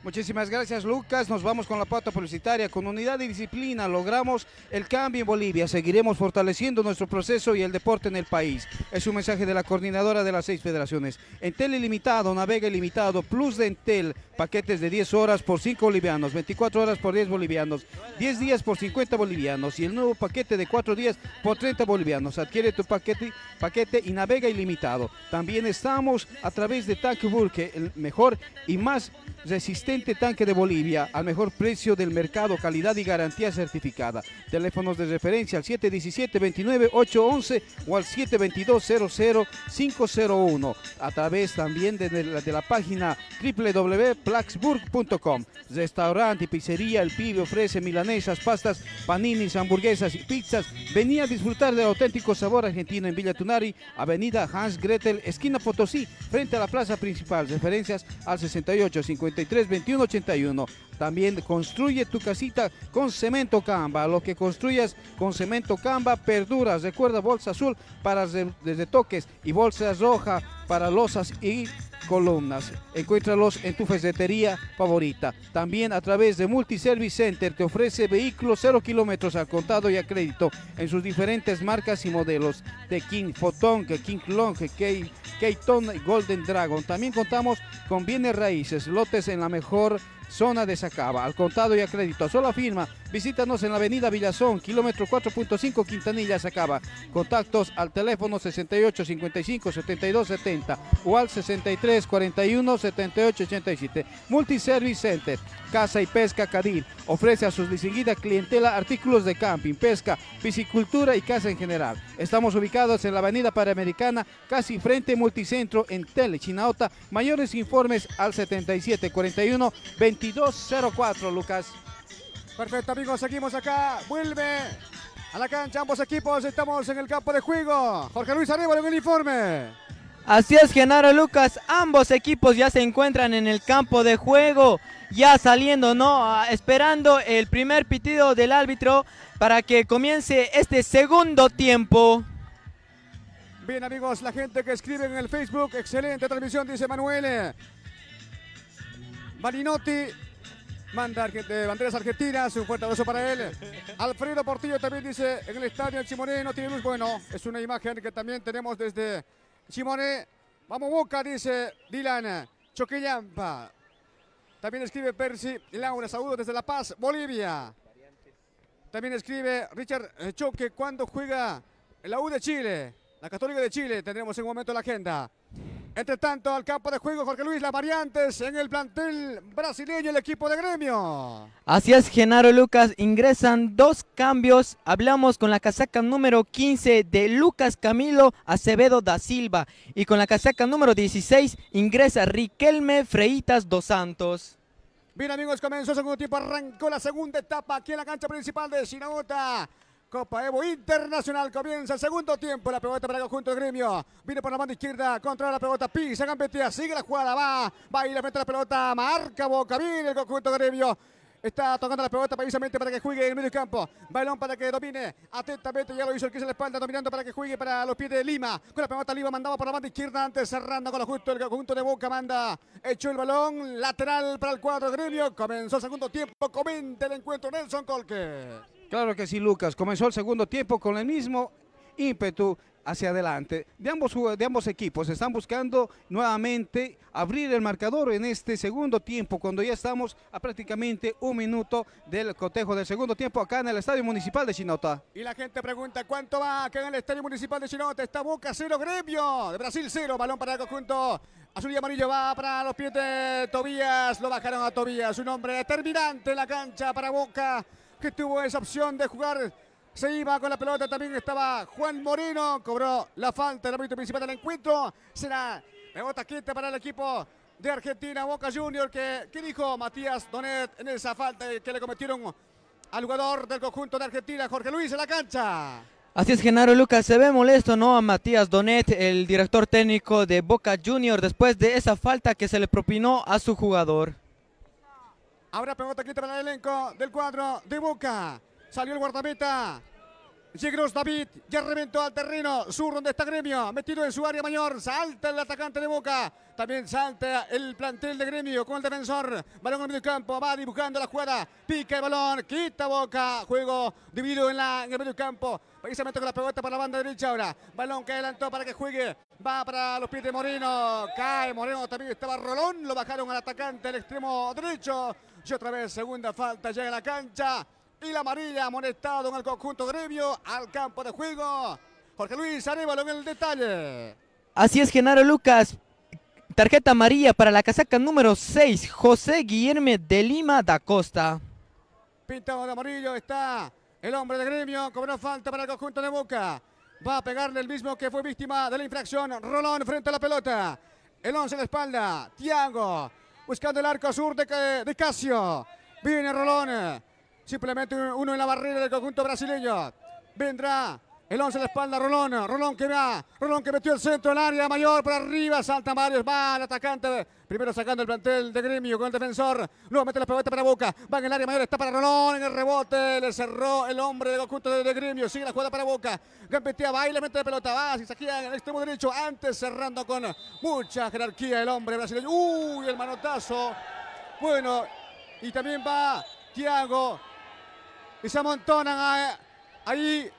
Muchísimas gracias Lucas, nos vamos con la pauta publicitaria. Con unidad y disciplina logramos el cambio en Bolivia. Seguiremos fortaleciendo nuestro proceso y el deporte en el país. Es un mensaje de la coordinadora de las seis federaciones. Entel ilimitado, navega ilimitado, plus de Entel, paquetes de 10 horas por 5 bolivianos, 24 horas por 10 bolivianos, 10 días por 50 bolivianos y el nuevo paquete de 4 días por 30 bolivianos. Adquiere tu paquete, y navega ilimitado. También estamos a través de TAC Burke, el mejor y más resistente tanque de Bolivia al mejor precio del mercado, calidad y garantía certificada. Teléfonos de referencia al 717-29-811 o al 722-00-501. A través también de la, de la página www.plaxburg.com. Restaurante y pizzería El Pibe ofrece milanesas, pastas, paninis, hamburguesas y pizzas. Venía a disfrutar del auténtico sabor argentino en Villa Tunari, Avenida Hans Gretel, esquina Potosí, frente a la plaza principal. Referencias al 68 53 21 81. También construye tu casita con cemento Camba. Lo que construyas con cemento Camba perduras. Recuerda bolsa azul para desde toques y bolsa roja para losas y columnas. Encuéntralos en tu ferretería favorita. También a través de Multiservice Center te ofrece vehículos 0 kilómetros al contado y a crédito en sus diferentes marcas y modelos de King Photon, King Long, Keyton y Golden Dragon. También contamos con bienes raíces, lotes en la mejor zona de Sacaba, al contado y a crédito. Solo firma Visítanos en la avenida Villazón, kilómetro 4.5 Quintanilla Sacaba. Contactos al teléfono 68 55 72 70 o al 63 41 78 87. Multiservice Center, Casa y Pesca Cadil. Ofrece a sus distinguida clientela artículos de camping, pesca, piscicultura y casa en general. Estamos ubicados en la avenida Panamericana, casi frente Multicentro en Tele, Chinaota. Mayores informes al 77 41 2204, Lucas. Perfecto, amigos, seguimos acá. Vuelve a la cancha ambos equipos. Estamos en el campo de juego. Jorge Luis Arevalo en el informe. Así es, Genaro Lucas. Ambos equipos ya se encuentran en el campo de juego. Ya saliendo, ¿no? Esperando el primer pitido del árbitro para que comience este segundo tiempo. Bien, amigos, la gente que escribe en el Facebook. Excelente transmisión, dice Manuel. Marinotti manda de banderas argentinas. Un fuerte abrazo para él. Alfredo Portillo también dice en el estadio en Chimoné no tiene luz. Bueno, es una imagen que también tenemos desde Chimoné. Vamos Boca, dice Dylan Choquillampa. También escribe Percy Laura, saludos desde La Paz, Bolivia. También escribe Richard eh, Choque cuando juega la U de Chile, la Católica de Chile. Tendremos en un momento la agenda. Entre tanto, al campo de juego, Jorge Luis, las variantes en el plantel brasileño, el equipo de gremio. Así es, Genaro Lucas. Ingresan dos cambios. Hablamos con la casaca número 15 de Lucas Camilo Acevedo da Silva. Y con la casaca número 16 ingresa Riquelme Freitas dos Santos. Bien, amigos, comenzó el segundo tiempo. Arrancó la segunda etapa aquí en la cancha principal de Chinagota. Copa Evo Internacional comienza el segundo tiempo. La pelota para el conjunto del gremio. Viene por la banda izquierda. Controla la pelota. Pisa, gambetea. Sigue la jugada. Va. Y le mete la pelota. Marca Boca. Viene el conjunto del gremio. Está tocando la pelota precisamente para que juegue en el medio campo. Balón para que domine atentamente. Ya lo hizo el que es la espalda, dominando para que juegue para los pies de Lima. Con la pelota Lima mandaba por la banda izquierda antes cerrando con lo justo. El conjunto de Boca manda. Echó el balón. Lateral para el cuadro de gremio. Comenzó el segundo tiempo. Comenta el encuentro Nelson Colque. Claro que sí, Lucas. Comenzó el segundo tiempo con el mismo ímpetu hacia adelante. De ambos, de ambos equipos están buscando nuevamente abrir el marcador en este segundo tiempo, cuando ya estamos a prácticamente un minuto del cotejo del segundo tiempo acá en el Estadio Municipal de Chinota. Y la gente pregunta cuánto va acá en el Estadio Municipal de Chinote. Está Boca cero, Gremio. De Brasil cero. Balón para el conjunto. Azul y amarillo va para los pies de Tobías. Lo bajaron a Tobías. Un hombre determinante en la cancha para Boca. Que tuvo esa opción de jugar. Se iba con la pelota. También estaba Juan Moreno. Cobró la falta. El árbitro principal del encuentro. Será pelota quita para el equipo de Argentina. Boca Junior. Que, ¿Qué dijo Matías Donet en esa falta que le cometieron al jugador del conjunto de Argentina, Jorge Luis, en la cancha. Así es, Genaro Lucas. Se ve molesto, ¿no? A Matías Donet, el director técnico de Boca Junior, después de esa falta que se le propinó a su jugador. Ahora pelota quita para el elenco del cuadro de Boca. Salió el guardameta. Yegros David ya reventó al terreno. Sur donde está Gremio, metido en su área mayor, salta el atacante de Boca, también salta el plantel de Gremio con el defensor, balón en medio campo, va dibujando la jugada, pica el balón, quita Boca, juego dividido en, la, en el medio campo, precisamente con la pelota para la banda derecha ahora, balón que adelantó para que juegue, va para los pies de Moreno, cae Moreno, también estaba Rolón, lo bajaron al atacante, el extremo derecho, y otra vez segunda falta, llega a la cancha, y la amarilla amonestado en el conjunto gremio al campo de juego. Jorge Luis Arevalo en el detalle. Así es, Genaro Lucas. Tarjeta amarilla para la casaca número 6, José Guillermo de Lima da Costa. Pintado de amarillo está el hombre de gremio. Cobró falta para el conjunto de Boca. Va a pegarle el mismo que fue víctima de la infracción. Rolón frente a la pelota. El 11 en la espalda. Tiago buscando el arco sur de, de Casio. Viene Rolón. Simplemente uno en la barrera del conjunto brasileño. Vendrá el 11 en la espalda, Rolón. Rolón que va. Rolón que metió el centro al área mayor. Por arriba salta Mario. Va el atacante. Primero sacando el plantel de gremio con el defensor. Luego mete la pelota para Boca. Va en el área mayor. Está para Rolón. En el rebote. Le cerró el hombre del conjunto de, de gremio. Sigue la jugada para Boca. Gambetea. Le mete la pelota. Va. Si saquea en el extremo derecho. Antes cerrando con mucha jerarquía el hombre brasileño. Uy, el manotazo. Bueno. Y también va Tiago. Y se amontonan ahí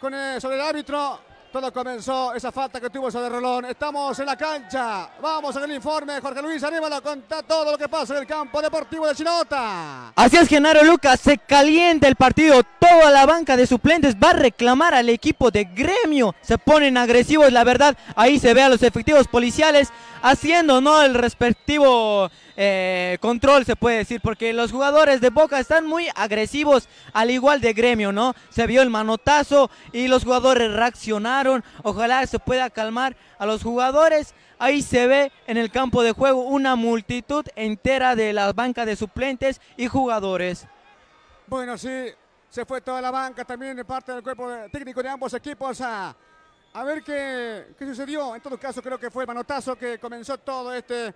con el, sobre el árbitro. Todo comenzó esa falta que tuvo sobre Rolón. Estamos en la cancha. Vamos a el informe. Jorge Luis Arévalo conta todo lo que pasa en el campo deportivo de Chinota. Así es, Genaro Lucas, se calienta el partido. Toda la banca de suplentes va a reclamar al equipo de gremio. Se ponen agresivos, la verdad. Ahí se ve a los efectivos policiales haciendo ¿no? el respectivo eh, control, se puede decir, porque los jugadores de Boca están muy agresivos, al igual de gremio, ¿no? Se vio el manotazo y los jugadores reaccionaron. Ojalá se pueda calmar a los jugadores. Ahí se ve en el campo de juego una multitud entera de las bancas de suplentes y jugadores. Bueno, sí, se fue toda la banca también de parte del cuerpo técnico de ambos equipos a, ver qué, qué sucedió. En todo caso, creo que fue el manotazo que comenzó todo este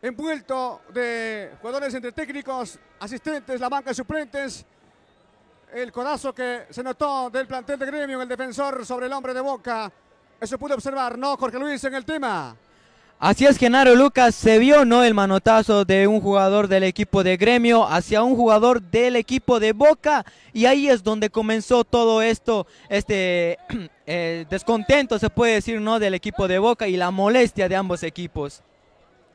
envuelto de jugadores entre técnicos, asistentes, la banca de suplentes. El codazo que se notó del plantel de gremio el defensor sobre el hombre de Boca. Eso pudo observar, ¿no, Jorge Luis, en el tema? Así es, Genaro Lucas, se vio no el manotazo de un jugador del equipo de gremio hacia un jugador del equipo de Boca y ahí es donde comenzó todo esto, este eh, descontento se puede decir, ¿no? Del equipo de Boca y la molestia de ambos equipos.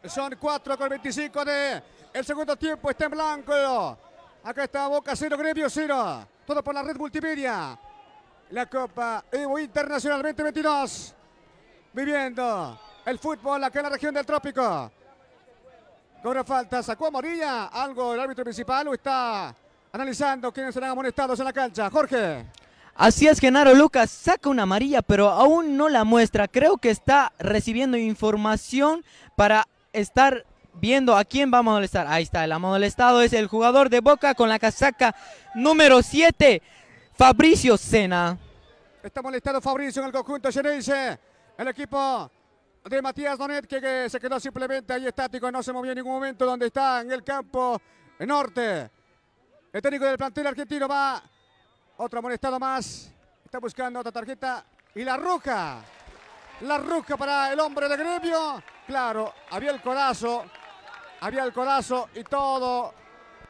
Son 4 con 25 de el segundo tiempo. Está en blanco. Acá está Boca 0, Gremio 0. Todo por la red multimedia. La Copa Evo Internacional 2022. Viviendo el fútbol acá en la región del trópico. Cobra falta. Sacó a Morilla. Algo el árbitro principal o está analizando quiénes serán amonestados en la cancha. Jorge. Así es, Genaro Lucas saca una amarilla, pero aún no la muestra. Creo que está recibiendo información para estar viendo a quién va a molestar. Ahí está, el molestado es el jugador de Boca con la casaca número 7, Fabricio Sena. Está molestado Fabricio en el conjunto Gerense. El equipo de Matías Donet que, se quedó simplemente ahí estático, no se movió en ningún momento donde está en el campo norte. El técnico del plantel argentino va, otro molestado más, está buscando otra tarjeta y la roja. La roja para el hombre de gremio. Claro, había el codazo. Había el codazo y todo.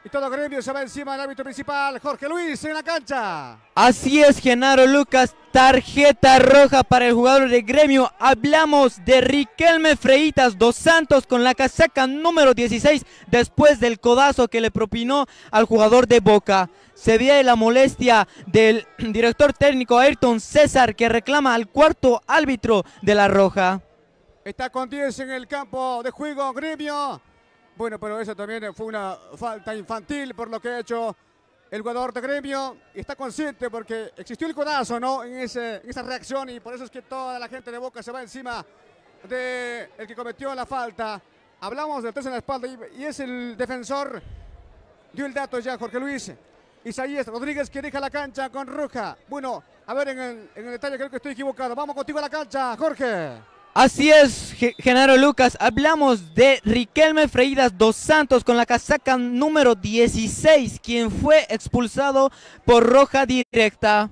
Y todo gremio se va encima del árbitro principal. Jorge Luis en la cancha. Así es, Genaro Lucas. Tarjeta roja para el jugador de gremio. Hablamos de Riquelme Freitas dos Santos con la casaca número 16 después del codazo que le propinó al jugador de Boca. Se ve la molestia del director técnico Ayrton César que reclama al cuarto árbitro de la roja. Está con 10 en el campo de juego Gremio. Bueno, pero eso también fue una falta infantil por lo que ha hecho el jugador de Gremio. Y está consciente porque existió el codazo, ¿no? En, esa reacción y por eso es que toda la gente de Boca se va encima del el que cometió la falta. Hablamos del 3 en la espalda y, es el defensor. Dio el dato ya, Jorge Luis. Isaías Rodríguez que deja la cancha con Roja. Bueno, a ver en el detalle creo que estoy equivocado. Vamos contigo a la cancha, Jorge. Así es, Genaro Lucas, hablamos de Riquelme Freidas dos Santos con la casaca número 16, quien fue expulsado por roja directa.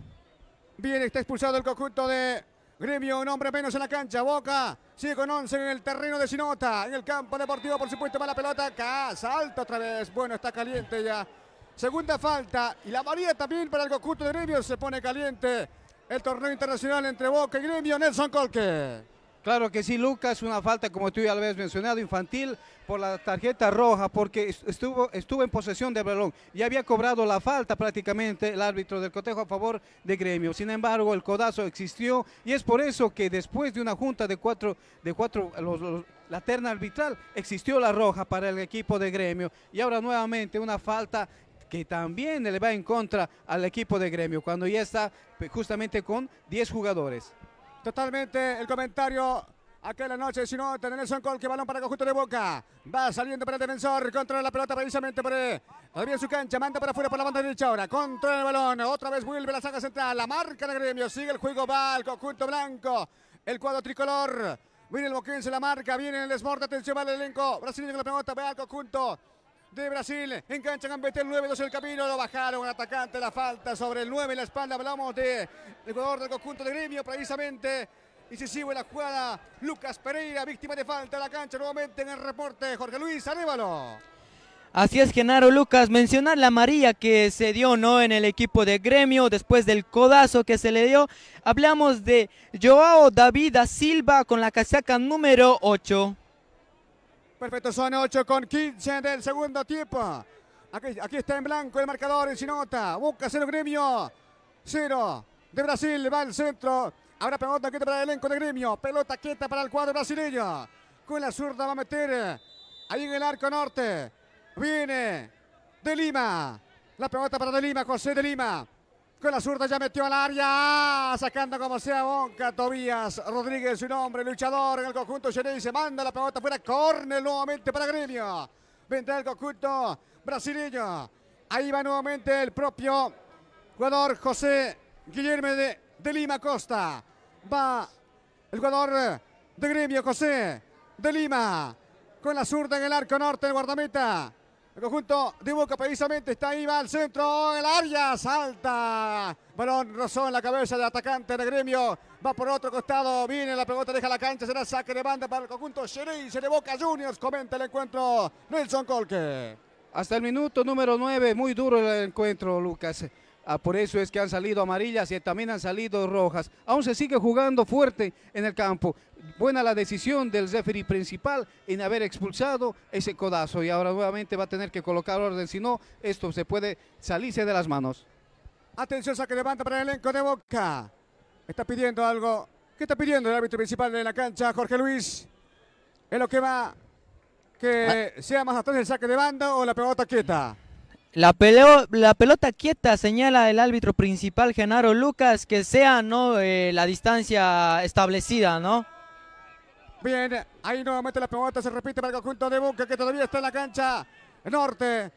Bien, está expulsado el conjunto de Gremio, un hombre menos en la cancha, Boca, sigue con 11 en el terreno de Sinota, en el campo deportivo, por supuesto, va la pelota, acá, salta otra vez, bueno, está caliente ya. Segunda falta, y la María también para el conjunto de Gremio, se pone caliente el torneo internacional entre Boca y Gremio, Nelson Colque. Claro que sí, Lucas, una falta, como tú ya lo habías mencionado, infantil por la tarjeta roja, porque estuvo, estuvo en posesión del balón. y había cobrado la falta prácticamente el árbitro del cotejo a favor de Gremio. Sin embargo, el codazo existió y es por eso que después de una junta de cuatro, de cuatro la terna arbitral, existió la roja para el equipo de Gremio. Y ahora nuevamente una falta que también le va en contra al equipo de Gremio, cuando ya está justamente con 10 jugadores. Totalmente el comentario aquella la noche, si no, Nelson Col, que balón para el conjunto de Boca. Va saliendo para el defensor, controla la pelota precisamente por todavía en su cancha, manda para afuera por la banda derecha ahora, controla el balón, otra vez vuelve la saga central, la marca de gremio, sigue el juego, va al conjunto blanco, el cuadro tricolor. Viene el boquense, la marca, viene el desborde, atención, va el elenco brasileño con la pelota, va al conjunto de Brasil. Enganchan a Betel 9, 2 el camino. Lo bajaron el atacante. La falta sobre el 9 en la espalda. Hablamos de jugador del conjunto de gremio precisamente. Incisivo en la jugada. Lucas Pereira, víctima de falta la cancha nuevamente en el reporte. Jorge Luis Arévalo. Así es, Genaro Lucas, mencionar la amarilla que se dio ¿no? en el equipo de gremio después del codazo que se le dio. Hablamos de Joao David da Silva con la casaca número 8. Perfecto, son 8 con 15 del segundo tiempo. Aquí, aquí está en blanco el marcador en Sinota. Busca cero gremio. Cero de Brasil. Va al centro. Ahora pelota quieta para el elenco de gremio. Pelota quieta para el cuadro brasileño. Con la zurda va a meter ahí en el arco norte. Viene de Lima. La pelota para de Lima, José de Lima. Con la zurda ya metió al área. Sacando como sea Bonca. Tobías Rodríguez, su nombre, luchador en el conjunto y Se manda la pelota fuera. Corner nuevamente para Gremio. Vendrá el conjunto brasileño. Ahí va nuevamente el propio jugador José Guillermo de, de Lima Costa. Va el jugador de Gremio, José de Lima. Con la zurda en el arco norte, el guardameta. El conjunto de Boca precisamente está ahí, va al centro, el área, salta. Balón rozó en la cabeza del atacante de gremio. Va por otro costado, viene la pelota, deja la cancha, será saque de banda para el conjunto se de Boca Juniors. Comenta el encuentro Nelson Colque. Hasta el minuto número 9, muy duro el encuentro, Lucas. Ah, por eso es que han salido amarillas y también han salido rojas. Aún se sigue jugando fuerte en el campo. Buena la decisión del referee principal en haber expulsado ese codazo y ahora nuevamente va a tener que colocar orden, si no, esto se puede salirse de las manos. Atención, saque levanta para el elenco de Boca. Está pidiendo algo. ¿Qué está pidiendo el árbitro principal de la cancha, Jorge Luis? ¿Es lo que va que ah. sea más atrás el saque de banda o la pelota quieta? La, pelota quieta señala el árbitro principal, Genaro Lucas, que sea no eh, la distancia establecida, ¿no? Bien, ahí nuevamente la pelota se repite para el conjunto de Boca, que todavía está en la cancha norte.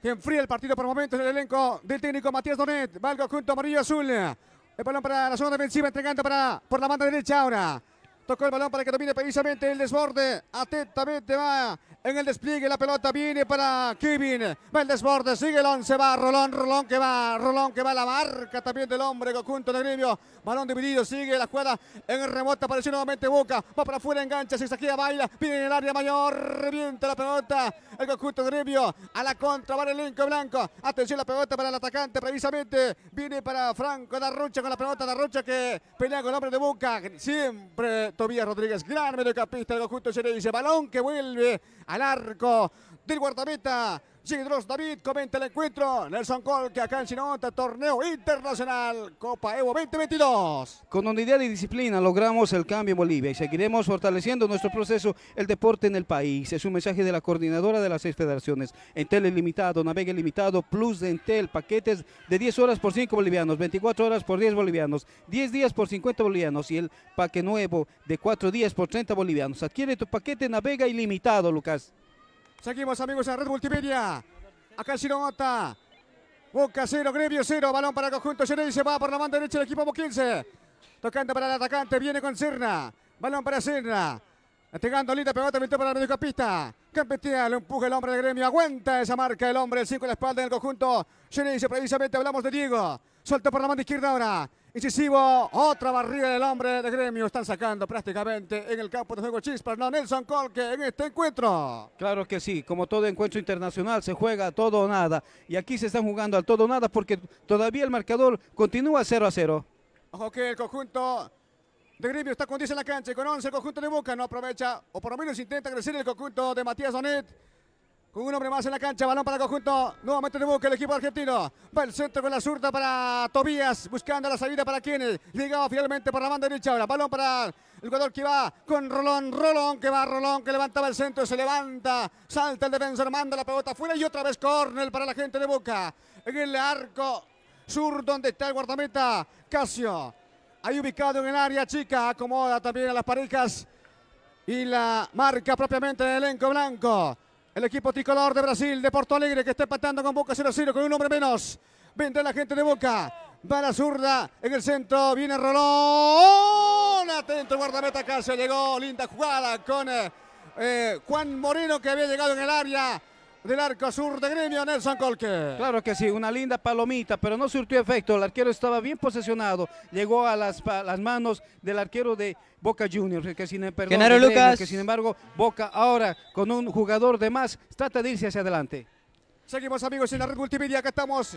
Que enfría el partido por momentos el elenco del técnico Matías Donet. Va el conjunto amarillo azul. El balón para la zona defensiva, entregando para, por la banda derecha ahora. Tocó el balón para que domine precisamente el desborde. Atentamente va en el despliegue. La pelota viene para Kevin. Va el desborde. Sigue el 11. Va Rolón. Rolón que va. Rolón que va la marca también del hombre. Conjunto de gremio. Balón dividido. Sigue la jugada en el remoto. Apareció nuevamente Boca. Va para afuera. Engancha. Se saquea. Baila. Viene en el área mayor. Revienta la pelota. El conjunto de gremio. A la contra. Va el elenco blanco. Atención la pelota para el atacante. Precisamente viene para Franco Darrocha con la pelota. Darrocha que pelea con el hombre de Boca. Siempre Tobías Rodríguez. Gran mediocampista del conjunto. Dice balón que vuelve al arco del guardameta. Gidros David comenta el encuentro. Nelson Col que acá en Sinonta, torneo internacional Copa Evo 2022. Con unidad y disciplina logramos el cambio en Bolivia y seguiremos fortaleciendo nuestro proceso, el deporte en el país. Es un mensaje de la coordinadora de las seis federaciones. Entel Ilimitado, Navega Ilimitado, Plus de Entel, paquetes de 10 horas por 5 bolivianos, 24 horas por 10 bolivianos, 10 días por 50 bolivianos y el paquete nuevo de 4 días por 30 bolivianos. Adquiere tu paquete Navega Ilimitado, Lucas. Seguimos amigos en Red Multimedia. Acá Sinota. Boca cero, Gremio cero. Balón para el conjunto. Se va por la banda derecha del equipo Boquense. Tocando para el atacante. Viene con Serna. Balón para Serna. Entregando linda pelota, metió para el mediocampista. Campetea, lo empuja el hombre de gremio. Aguanta esa marca el hombre, el 5 en la espalda del conjunto. dice precisamente hablamos de Diego. Suelto por la mano izquierda ahora. Incisivo, otra barriga del hombre de gremio. Están sacando prácticamente en el campo de juego chispas. No, Nelson Colque en este encuentro. Claro que sí, como todo encuentro internacional se juega todo o nada. Y aquí se están jugando al todo o nada porque todavía el marcador continúa 0 a 0. Ojo que el conjunto de gremio está con 10 en la cancha y con 11 el conjunto de Boca no aprovecha o por lo menos intenta crecer el conjunto de Matías Donet. Con un hombre más en la cancha, balón para conjunto. Nuevamente de Boca el equipo argentino. Va el centro con la zurda para Tobías. Buscando la salida para quien llegaba finalmente por la banda derecha. Ahora balón para el jugador que va con Rolón. Rolón que va, Rolón que levantaba el centro. Se levanta. Salta el defensor. Manda la pelota afuera. Y otra vez córner para la gente de Boca. En el arco sur donde está el guardameta Casio. Ahí ubicado en el área chica. Acomoda también a las parejas. Y la marca propiamente del elenco blanco. El equipo tricolor de Brasil, de Porto Alegre, que está empatando con Boca 0-0 con un hombre menos. Vendrá la gente de Boca. Va la zurda en el centro. Viene Rolón. Atento, guardameta casi llegó. Linda jugada con eh, eh, Juan Moreno que había llegado en el área del arco sur de gremio Nelson Colque. Claro que sí, una linda palomita, pero no surtió efecto. El arquero estaba bien posesionado, llegó a las, las manos del arquero de Boca Juniors, que sin, perdón, Lucas. que sin embargo Boca ahora con un jugador de más trata de irse hacia adelante. Seguimos amigos en la red multimedia que estamos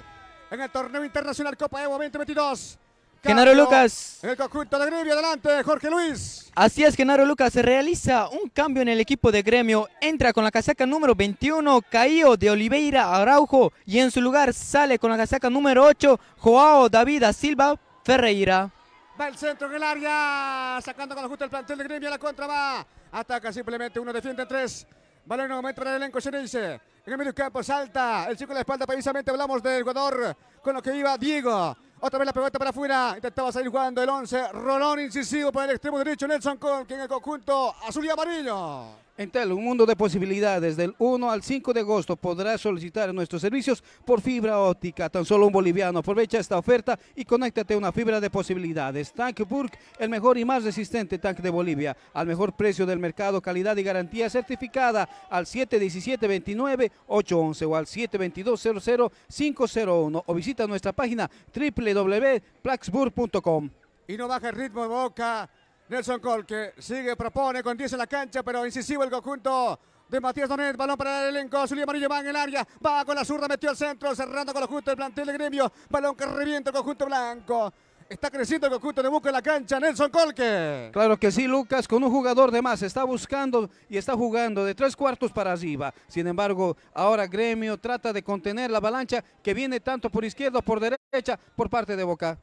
en el torneo internacional Copa Evo 2022. Genaro Lucas. El conjunto de Gremio, adelante, Jorge Luis. Así es, Genaro Lucas, se realiza un cambio en el equipo de gremio. Entra con la casaca número 21, Caío de Oliveira Araujo. Y en su lugar sale con la casaca número 8, Joao David da Silva Ferreira. Va el centro en el área, sacando con la justa el plantel de Gremio, la contra va. Ataca simplemente uno, defiende en tres. Balón para el elenco Xeneize. En el medio campo salta, el chico de la espalda, precisamente hablamos del jugador con lo que iba Diego. Otra vez la pelota para afuera, intentaba salir jugando el 11. Rolón incisivo para el extremo derecho, Nelson Con, que en el conjunto azul y amarillo. Entel, un mundo de posibilidades. Del 1 al 5 de agosto podrás solicitar nuestros servicios por fibra óptica. Tan solo un boliviano. Aprovecha esta oferta y conéctate a una fibra de posibilidades. Tank Burg, el mejor y más resistente tanque de Bolivia. Al mejor precio del mercado, calidad y garantía certificada al 717-29-811 o al 722-00-501 o visita nuestra página www.plaxburg.com. Y no baja el ritmo de Boca. Nelson Col que sigue, propone con 10 en la cancha, pero incisivo el conjunto de Matías Donet. Balón para el elenco. Azul y amarillo va en el área. Va con la zurda, metió al centro, cerrando con lo justo el plantel de gremio. Balón que revienta el conjunto blanco. Está creciendo el conjunto de Boca en la cancha. Nelson Colque. Claro que sí, Lucas, con un jugador de más, está buscando y está jugando de tres cuartos para arriba. Sin embargo, ahora Gremio trata de contener la avalancha que viene tanto por izquierda por derecha por parte de Boca.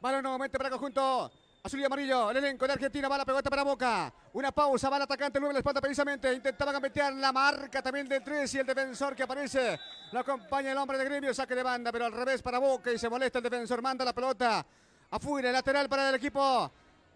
Balón nuevamente para el conjunto. Azul y amarillo, el elenco de Argentina va la pelota para Boca. Una pausa, va el atacante, luego la espalda precisamente. Intentaba gambetear la marca también del 3 y el defensor que aparece. Lo acompaña el hombre de gremio, saque de banda, pero al revés para Boca y se molesta el defensor. Manda la pelota afuera, lateral para el equipo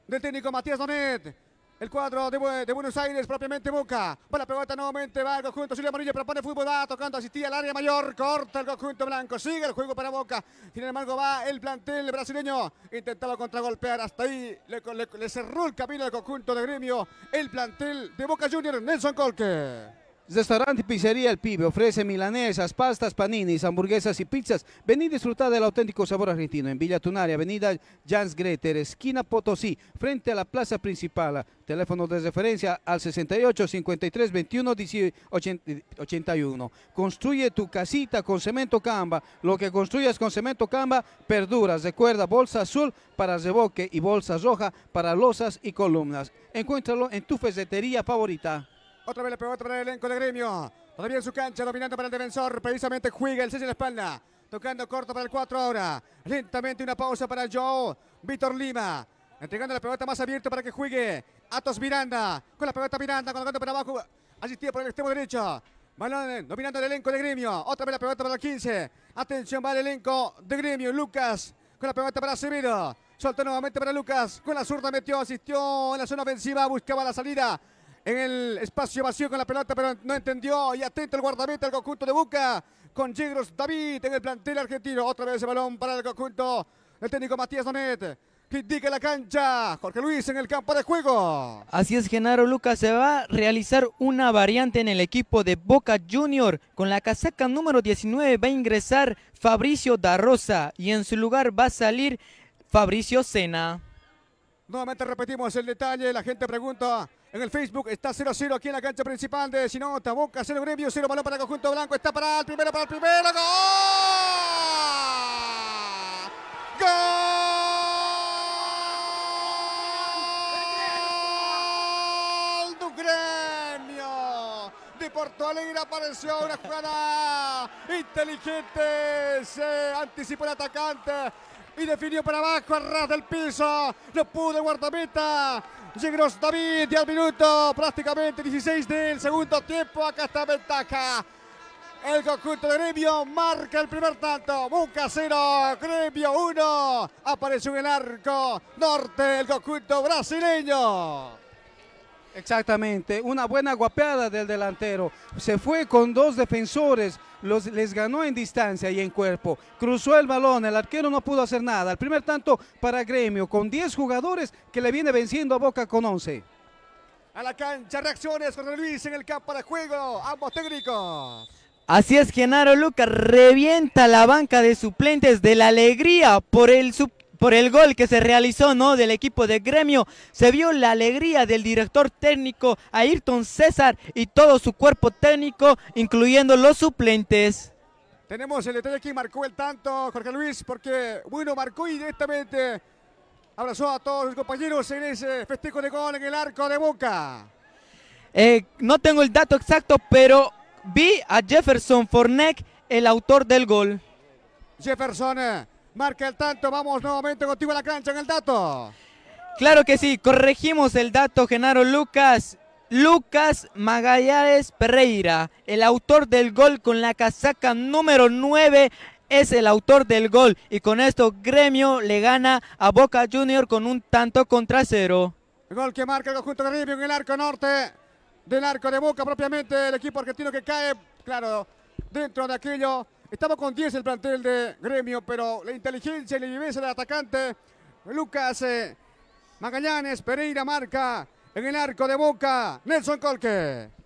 del técnico Matías Donet. El cuadro de, Bu- de Buenos Aires, propiamente Boca. Va la pelota nuevamente, va el conjunto y amarillo, propone fútbol, va tocando, asistía al área mayor, corta el conjunto blanco, sigue el juego para Boca. Sin embargo, va el plantel brasileño, intentaba contragolpear, hasta ahí le, le- cerró el camino al conjunto de gremio, el plantel de Boca Juniors, Nelson Colque. Restaurante y Pizzería El Pibe ofrece milanesas, pastas, paninis, hamburguesas y pizzas. Vení a disfrutar del auténtico sabor argentino en Villa Tunaria, avenida Jans Greter, esquina Potosí, frente a la plaza principal. Teléfono de referencia al 68 53 21 18 81. Construye tu casita con cemento Camba. Lo que construyas con cemento Camba perduras. Recuerda, bolsa azul para reboque y bolsa roja para losas y columnas. Encuéntralo en tu ferretería favorita. Otra vez la pelota para el elenco de gremio. Todavía en su cancha, dominando para el defensor. Precisamente juega el 6 en la espalda. Tocando corto para el 4 ahora. Lentamente una pausa para Joe. Víctor Lima. Entregando la pelota más abierta para que juegue. Atos Miranda. Con la pelota Miranda. Colocando para abajo. Asistía por el extremo derecho. Balón eh, dominando el elenco de gremio. Otra vez la pelota para el 15. Atención, va el elenco de gremio. Lucas. Con la pelota para Acevedo. Soltó nuevamente para Lucas. Con la zurda metió. Asistió en la zona ofensiva. Buscaba la salida en el espacio vacío con la pelota, pero no entendió. Y atento el guardameta del conjunto de Boca con Yegros David en el plantel argentino. Otra vez el balón para el conjunto del técnico Matías Donet. Que indica la cancha. Jorge Luis en el campo de juego. Así es, Genaro Lucas, se va a realizar una variante en el equipo de Boca Junior. Con la casaca número 19 va a ingresar Fabricio da Rosa y en su lugar va a salir Fabricio Sena. Nuevamente repetimos el detalle. La gente pregunta en el Facebook. Está 0-0 aquí en la cancha principal de Sinota. Boca 0 Gremio, 0 balón para el conjunto blanco. Está para el primero, para el primero. ¡Gol! ¡Gol Porto Alegre apareció una jugada inteligente. Se anticipó el atacante y definió para abajo a ras del piso. No pudo guardameta. Llegros David y al minuto prácticamente 16 del segundo tiempo. Acá está ventaja. El conjunto de Gremio marca el primer tanto. Boca 0, Gremio 1. Apareció en el arco norte el conjunto brasileño. Exactamente, una buena guapeada del delantero. Se fue con dos defensores, los, les ganó en distancia y en cuerpo. Cruzó el balón, el arquero no pudo hacer nada. El primer tanto para Gremio, con 10 jugadores que le viene venciendo a Boca con 11. A la cancha, reacciones con Luis en el campo de juego. Ambos técnicos. Así es, Genaro Lucas revienta la banca de suplentes de la alegría por el, sub- por el gol que se realizó ¿no? del equipo de gremio. Se vio la alegría del director técnico Ayrton César y todo su cuerpo técnico, incluyendo los suplentes. Tenemos el detalle que marcó el tanto Jorge Luis, porque bueno, marcó y directamente abrazó a todos los compañeros en ese festejo de gol en el arco de Boca. Eh, no tengo el dato exacto, pero vi a Jefferson Forneck, el autor del gol. Jefferson eh, marca el tanto, vamos nuevamente contigo a la cancha en el dato. Claro que sí, corregimos el dato, Genaro Lucas. Lucas Magallanes Pereira, el autor del gol con la casaca número 9, es el autor del gol. Y con esto Gremio le gana a Boca Junior con un tanto contra cero. El gol que marca el conjunto de Gremio en el arco norte del arco de Boca, propiamente el equipo argentino que cae, claro, dentro de aquello. Estaba con 10 el plantel de Gremio, pero la inteligencia y la vivencia del atacante Lucas eh, Magallanes Pereira marca en el arco de Boca, Nelson Colque.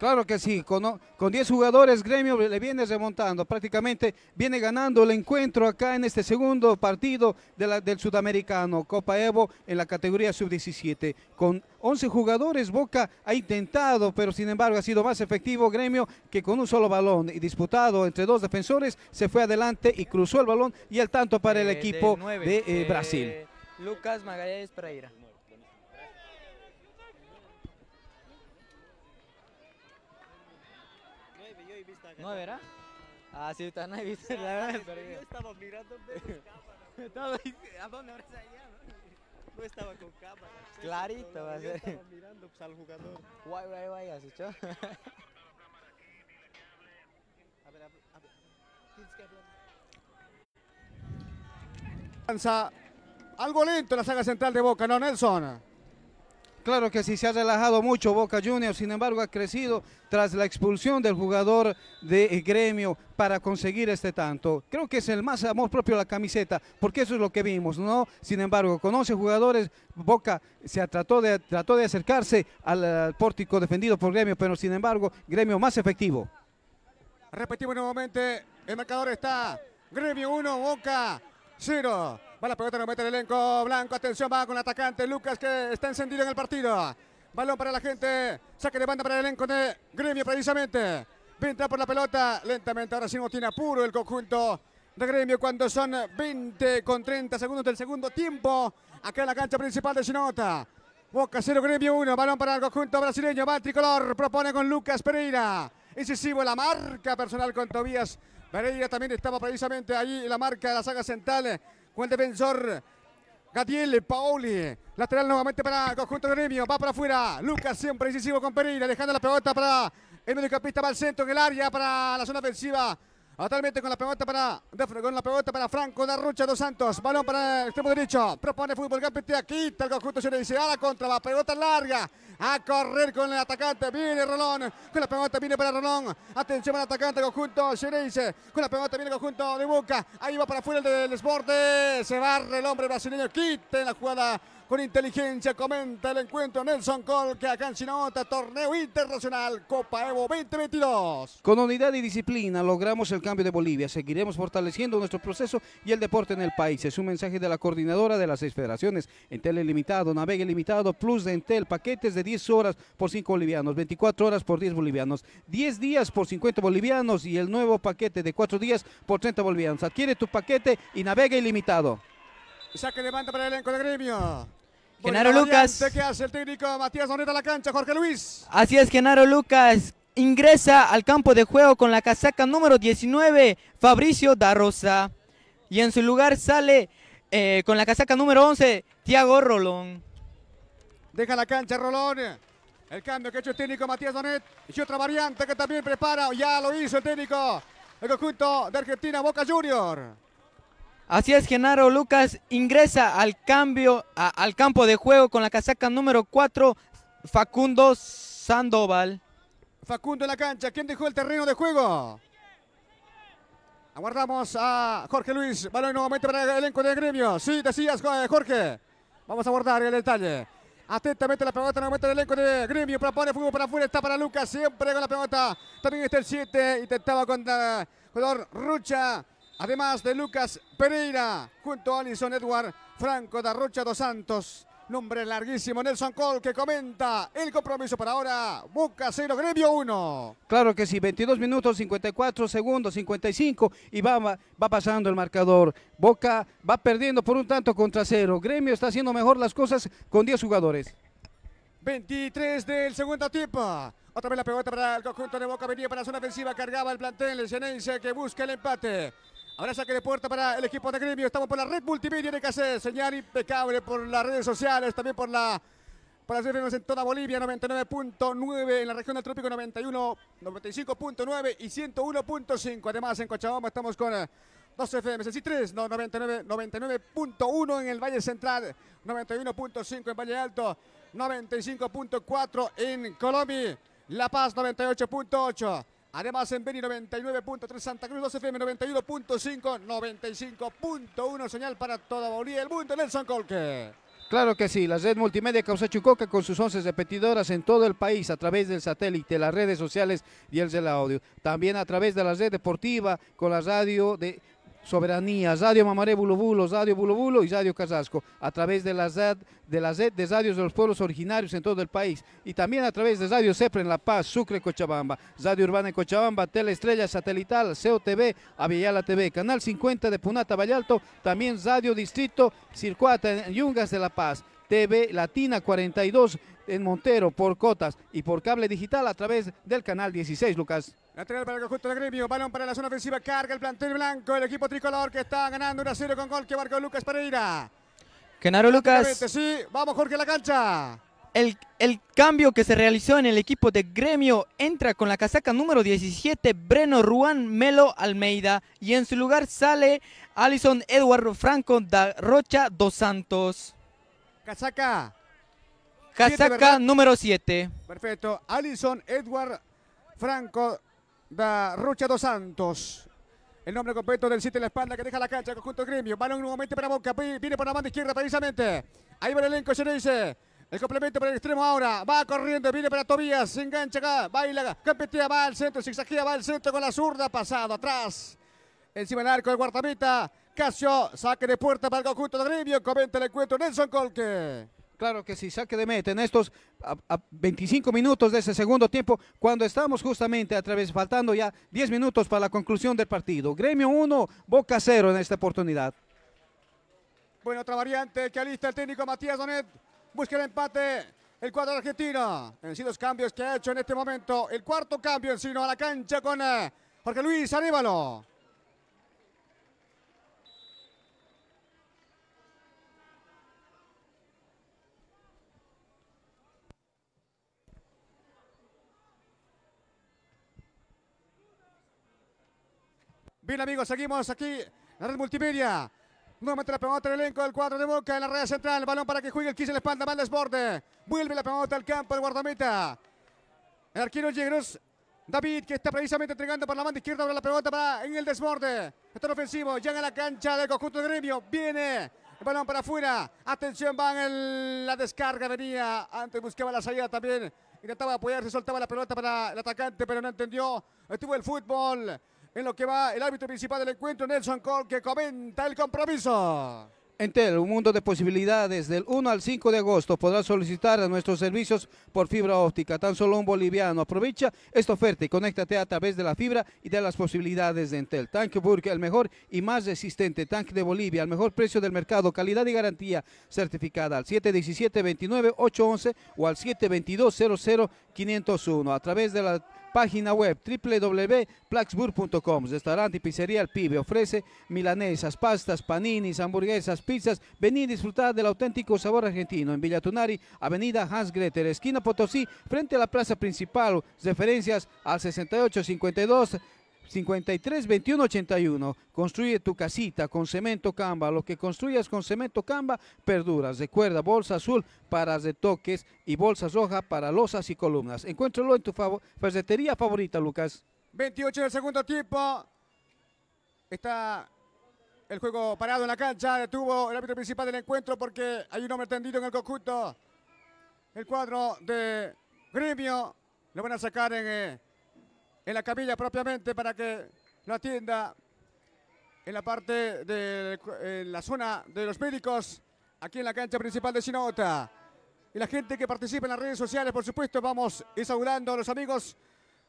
Claro que sí, con, con 10 jugadores Gremio le viene remontando, prácticamente viene ganando el encuentro acá en este segundo partido de la, del Sudamericano, Copa Evo en la categoría sub-17. Con 11 jugadores Boca ha intentado, pero sin embargo ha sido más efectivo Gremio que con un solo balón y disputado entre dos defensores se fue adelante y cruzó el balón y el tanto para el Eh, equipo nueve, de eh, eh, Brasil. Lucas Magallanes Pereira. ¿No verá? Ah, sí, está, no he visto. La verdad, me perdí. Yo estaba mirando ahí, ¿A dónde está allá? no? estaba con cámara. sí, Clarito va a yo ser. estaba mirando pues, al jugador. Guay, guay, guay, ¿has hecho? A ver, a ver, a ver. Tienes que hablar. Algo lento la saga central de Boca, ¿no, Nelson? Claro que sí, se ha relajado mucho Boca Juniors, sin embargo ha crecido tras la expulsión del jugador de gremio para conseguir este tanto. Creo que es el más amor propio a la camiseta, porque eso es lo que vimos, ¿no? Sin embargo, con 11 jugadores, Boca se trató de, trató de acercarse al, al pórtico defendido por gremio, pero sin embargo, gremio más efectivo. Repetimos nuevamente, el marcador está Gremio 1, Boca 0. Va la pelota, no mete el elenco blanco. Atención, va con el atacante Lucas que está encendido en el partido. Balón para la gente. Saque de banda para el elenco de Gremio precisamente. Entra por la pelota lentamente. Ahora sí no tiene apuro el conjunto de Gremio cuando son 20 con 30 segundos del segundo tiempo. Acá en la cancha principal de Sinota. Boca 0, Gremio 1. Balón para el conjunto brasileño. Va el tricolor. Propone con Lucas Pereira. Incisivo la marca personal con Tobías Pereira. También estaba precisamente ahí la marca de la saga central con el defensor Gatiel Paoli. Lateral nuevamente para el conjunto de Gremio. Va para afuera. Lucas siempre incisivo con Pereira. Dejando la pelota para el mediocampista. Va al centro en el área para la zona ofensiva. Totalmente con la pelota para con la pelota para Franco da Rucha dos Santos. Balón para el extremo derecho. Propone fútbol Gampetea. Quita el conjunto. Se dice a la contra. Va pelota larga. A correr con el atacante. Viene Rolón. Con la pelota viene para Rolón. Atención al atacante conjunto. Xereise. Con la pelota viene el conjunto de Boca. Ahí va para afuera el del Sporte. Se barre el hombre brasileño. Quita la jugada con inteligencia. Comenta el encuentro Nelson Col que acá en Sinota. Torneo Internacional Copa Evo 2022. Con unidad y disciplina logramos el cambio de Bolivia. Seguiremos fortaleciendo nuestro proceso y el deporte en el país. Es un mensaje de la coordinadora de las seis federaciones. Entel Ilimitado, Navegue Limitado, Plus de Entel, paquetes de 10 horas por 5 bolivianos, 24 horas por 10 bolivianos, 10 días por 50 bolivianos y el nuevo paquete de 4 días por 30 bolivianos. Adquiere tu paquete y navega ilimitado. Saque levanta para el elenco de gremio. Genaro Lucas. que hace el técnico Matías Doneta a la cancha, Jorge Luis. Así es, Genaro Lucas ingresa al campo de juego con la casaca número 19, Fabricio da Rosa. Y en su lugar sale eh, con la casaca número 11, Tiago Rolón. Deja la cancha Rolón. El cambio que ha hecho el técnico Matías Donet. Y otra variante que también prepara. Ya lo hizo el técnico. El conjunto de Argentina, Boca Junior. Así es, Genaro Lucas ingresa al cambio, al campo de juego con la casaca número 4, Facundo Sandoval. Facundo en la cancha. ¿Quién dejó el terreno de juego? Aguardamos a Jorge Luis. Balón nuevamente para el elenco de gremio. Sí, decías, eh, Jorge. Vamos a abordar el detalle. Atentamente la pelota nuevamente del elenco de gremio. Propone fútbol para afuera. Está para Lucas. Siempre con la pelota. También está el 7. Intentaba con eh, jugador Rucha. Además de Lucas Pereira, junto a Alison Edward, Franco da Rocha dos Santos. Nombre larguísimo, Nelson Cole, que comenta el compromiso para ahora. Boca 0, Gremio 1. Claro que sí, 22 minutos, 54 segundos, 55 y va, va, pasando el marcador. Boca va perdiendo por un tanto contra cero. Gremio está haciendo mejor las cosas con 10 jugadores. 23 del segundo tiempo. Otra vez la pelota para el conjunto de Boca. Venía para la zona ofensiva. Cargaba el plantel. El que busca el empate. Ahora saque de puerta para el equipo de Gremio. Estamos por la red multimedia de Cassé. Señal impecable por las redes sociales. También por la por las en toda Bolivia. 99.9 en la región del Trópico. 91, 95.9 y 101.5. Además en Cochabamba estamos con... eh, Dos FM, sí, tres, no, 99, 99.1 en el Valle Central, 91.5 en Valle Alto, 95.4 en Colombia, La Paz 98.8. Además en Beni 99.3 Santa Cruz 2 FM 91.5 95.1 señal para toda Bolivia el mundo Nelson Colque. Claro que sí, la red multimedia Causa Chucoca con sus 11 repetidoras en todo el país a través del satélite, las redes sociales y el del audio. También a través de la red deportiva con la radio de Soberanía, Radio Mamaré Bulobulo, Radio Bulobulo y Radio Casasco, a través de la red de de radios de los pueblos originarios en todo el país. Y también a través de Radio Sepre en La Paz, Sucre, Cochabamba, Radio Urbana en Cochabamba, Teleestrella Satelital, COTV, Aviala TV, Canal 50 de Punata Vallalto, también Radio Distrito Circuata en Yungas de La Paz, TV Latina 42 en Montero por cotas y por cable digital a través del canal 16, Lucas. Lateral para el conjunto de gremio, balón para la zona ofensiva, carga el plantel blanco, el equipo tricolor que está ganando 1 a 0 con gol que marcó Lucas Pereira. Genaro Lucas. Sí, vamos Jorge a la cancha. El, el cambio que se realizó en el equipo de gremio entra con la casaca número 17 Breno Ruan Melo Almeida y en su lugar sale Alison Edward Franco da Rocha dos Santos. Casaca. Casaca número 7. Perfecto. Alison Edward Franco da Rocha dos Santos. El nombre completo del 7 en la espalda que deja la cancha, conjunto gremio. Balón nuevamente para Boca. Viene por la banda izquierda precisamente. Ahí va el elenco, se dice. El complemento para el extremo ahora. Va corriendo, viene para Tobías. Se engancha acá. Baila, competía, va al centro. Zigzaguea, va al centro con la zurda. Pasado atrás. Encima del arco del guardameta. Casio, saque de puerta para el conjunto de gremio. Comenta el encuentro Nelson Colque. Claro que sí, saque de meta en estos a- a 25 minutos de ese segundo tiempo, cuando estamos justamente a través, faltando ya 10 minutos para la conclusión del partido. Gremio 1, Boca 0 en esta oportunidad. Bueno, otra variante que alista el técnico Matías Donet. Busca el empate. El cuadro argentino. En sí los cambios que ha hecho en este momento. El cuarto cambio en sino a la cancha con eh, Jorge Luis Arévalo. Bien amigos, seguimos aquí en la red multimedia. Nuevamente la pelota el elenco del cuadro de Boca en la red central. Balón para que juegue el 15 en la espalda, va al desborde. Vuelve la pelota al campo del guardameta. El arquero. David que está precisamente entregando por la banda izquierda ahora la pelota para en el desborde. Está en ofensivo, llega a la cancha del conjunto de gremio. Viene el balón para afuera. Atención, va en el- la descarga. Venía antes, buscaba la salida también. Intentaba apoyarse, soltaba la pelota para el atacante, pero no entendió. Estuvo el fútbol. En lo que va el árbitro principal del encuentro, Nelson Cole, que comenta el compromiso. Entel, un mundo de posibilidades. Del 1 al 5 de agosto podrás solicitar nuestros servicios por fibra óptica. Tan solo un boliviano. Aprovecha esta oferta y conéctate a través de la fibra y de las posibilidades de Entel. Tanque Burke, el mejor y más resistente tanque de Bolivia, al mejor precio del mercado, calidad y garantía certificada al 717-29-811 o al 722-00-501 a través de la página web www.plaxburg.com. Restaurante y pizzería El Pibe ofrece milanesas, pastas, paninis, hamburguesas, pizzas. Vení a disfrutar del auténtico sabor argentino en Villa Tunari, Avenida Hans Greter, esquina Potosí, frente a la plaza principal. Referencias al 6852 53 21 81. Construye tu casita con cemento Camba. Lo que construyas con cemento Camba perduras. Recuerda, bolsa azul para retoques y bolsa roja para losas y columnas. Encuéntralo en tu favo- ferretería favorita, Lucas. 28 del segundo tiempo. Está el juego parado en la cancha. Detuvo el árbitro principal del encuentro porque hay un hombre tendido en el conjunto. El cuadro de gremio. Lo van a sacar en, eh, en la camilla propiamente para que lo atienda en la parte de la zona de los médicos, aquí en la cancha principal de Sinota. Y la gente que participa en las redes sociales, por supuesto, vamos ir saludando a los amigos.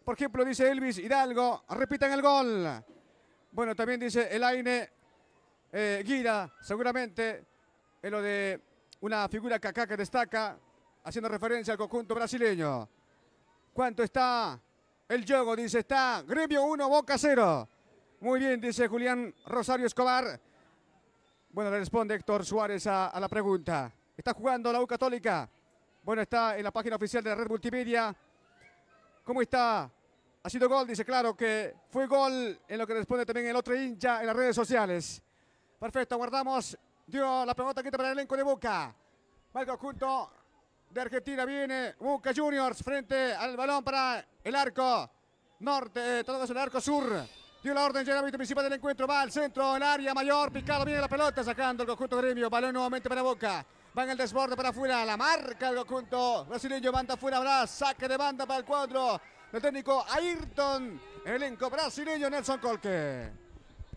Por ejemplo, dice Elvis Hidalgo, repitan el gol. Bueno, también dice Elaine eh, Guida, seguramente en lo de una figura que acá que destaca, haciendo referencia al conjunto brasileño. ¿Cuánto está el juego? Dice, está Gremio 1, Boca 0. Muy bien, dice Julián Rosario Escobar. Bueno, le responde Héctor Suárez a, la pregunta. ¿Está jugando la U Católica? Bueno, está en la página oficial de la Red Multimedia. ¿Cómo está? Ha sido gol, dice claro que fue gol en lo que responde también el otro hincha en las redes sociales. Perfecto, guardamos. Dio la pelota quita para el elenco de Boca. Va el conjunto de Argentina. Viene Boca Juniors frente al balón para el arco norte, eh, todo eso el arco sur. Dio la orden ya el árbitro principal del encuentro. Va al centro, el área mayor. Picado viene la pelota, sacando el conjunto gremio. Balón nuevamente para Boca. Va en el desborde para afuera. La marca el conjunto brasileño. Banda afuera. Habrá saque de banda para el cuadro. El técnico Ayrton. Elenco brasileño Nelson Colque.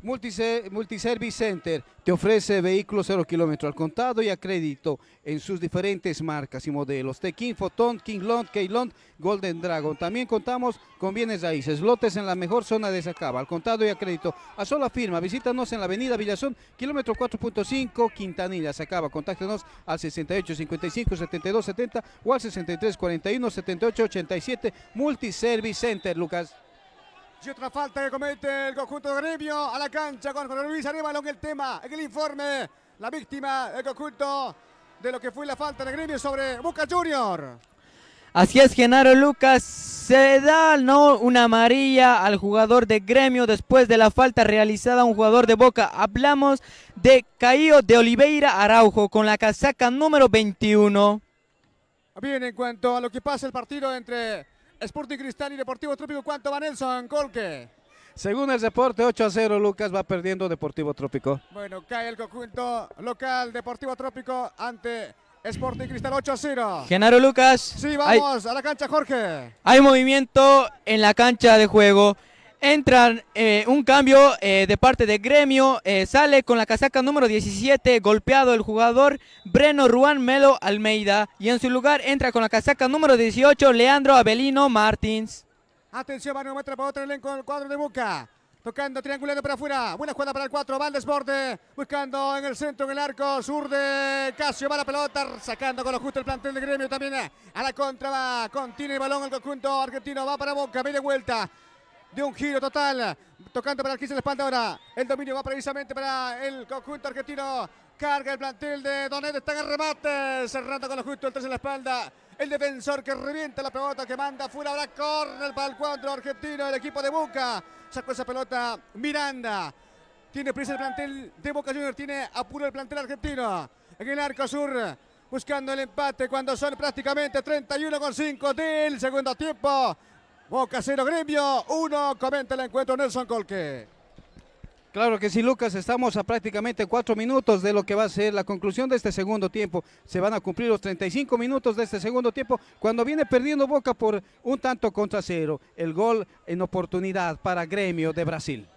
Multise- Multiservice Center te ofrece vehículos 0 kilómetros al contado y a crédito en sus diferentes marcas y modelos. De King Photon, King Lond, Keylond, Golden Dragon. También contamos con bienes raíces, lotes en la mejor zona de Sacaba, al contado y a crédito. A sola firma, visítanos en la avenida Villazón, kilómetro 4.5, Quintanilla, Sacaba. Contáctenos al 68 55 72 70 o al 63 41 78 87 Multiservice Center, Lucas. Y otra falta que comete el conjunto de gremio a la cancha con Jorge Luis Arevalo en el tema, en el informe. La víctima del conjunto de lo que fue la falta de gremio sobre Boca Junior. Así es, Genaro Lucas. Se da ¿no? una amarilla al jugador de gremio después de la falta realizada a un jugador de Boca. Hablamos de Caío de Oliveira Araujo con la casaca número 21. Bien, en cuanto a lo que pasa el partido entre Sporting Cristal y Deportivo Trópico, ¿cuánto va Nelson Colque? Según el reporte, 8 a 0, Lucas va perdiendo Deportivo Trópico. Bueno, cae el conjunto local Deportivo Trópico ante Sporting Cristal 8 a 0. Genaro Lucas. Sí, hay- vamos a la cancha, Jorge. Hay movimiento en la cancha de juego. Entran eh, un cambio eh, de parte de Gremio. eh, sale con la casaca número 17, golpeado el jugador Breno Ruan Melo Almeida. Y en su lugar entra con la casaca número 18, Leandro Abelino Martins. Atención, va nuevamente para otro elenco del cuadro de Boca. Tocando, triangulando para afuera. Buena jugada para el 4. Va al desborde. Buscando en el centro, en el arco. Sur de Casio. Va la pelota. Sacando con lo justo el plantel de gremio también. A la contra va. Contiene el balón el conjunto argentino. Va para Boca. Media vuelta. De un giro total. Tocando para el 15 de la espalda ahora. El dominio va precisamente para el conjunto argentino. Carga el plantel de Donet. Está en remate. Cerrando con lo justo el 3 en la espalda. El defensor que revienta la pelota, que manda fuera. Ahora córner para el cuadro argentino. El equipo de Boca. Sacó esa pelota Miranda. Tiene prisa el plantel de Boca Juniors. Tiene apuro el plantel argentino. En el arco sur. Buscando el empate cuando son prácticamente 31 con 5 del segundo tiempo. Boca 0, Gremio 1. Comenta el encuentro Nelson Colque. Claro que sí, Lucas, estamos a prácticamente cuatro minutos de lo que va a ser la conclusión de este segundo tiempo. Se van a cumplir los 35 minutos de este segundo tiempo cuando viene perdiendo Boca por un tanto contra cero. El gol en oportunidad para Gremio de Brasil.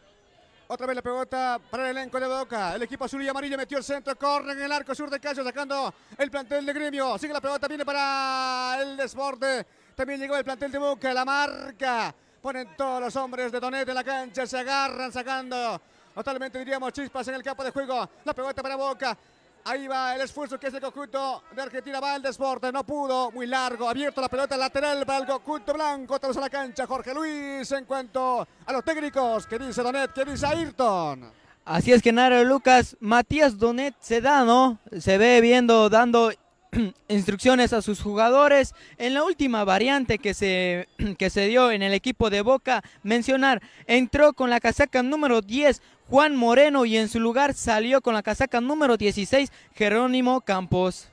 Otra vez la pelota para el elenco de Boca. El equipo azul y amarillo metió el centro. Corre en el arco sur de Cayo sacando el plantel de Gremio. Sigue la pelota, viene para el desborde. También llegó el plantel de Boca. La marca. Ponen todos los hombres de Donet en la cancha. Se agarran sacando totalmente diríamos chispas en el campo de juego. La pelota para Boca. Ahí va el esfuerzo que es el conjunto de Argentina. Va el desborde. No pudo. Muy largo. Abierto la pelota lateral para el conjunto blanco. Vez a la cancha. Jorge Luis en cuanto a los técnicos. ¿Qué dice Donet? ¿Qué dice Ayrton? Así es, Genaro Lucas. Matías Donet se da, ¿no? Se ve viendo, dando instrucciones a sus jugadores. En la última variante que se, que se dio en el equipo de Boca, mencionar, entró con la casaca número 10 Juan Moreno y en su lugar salió con la casaca número 16 Jerónimo Campos.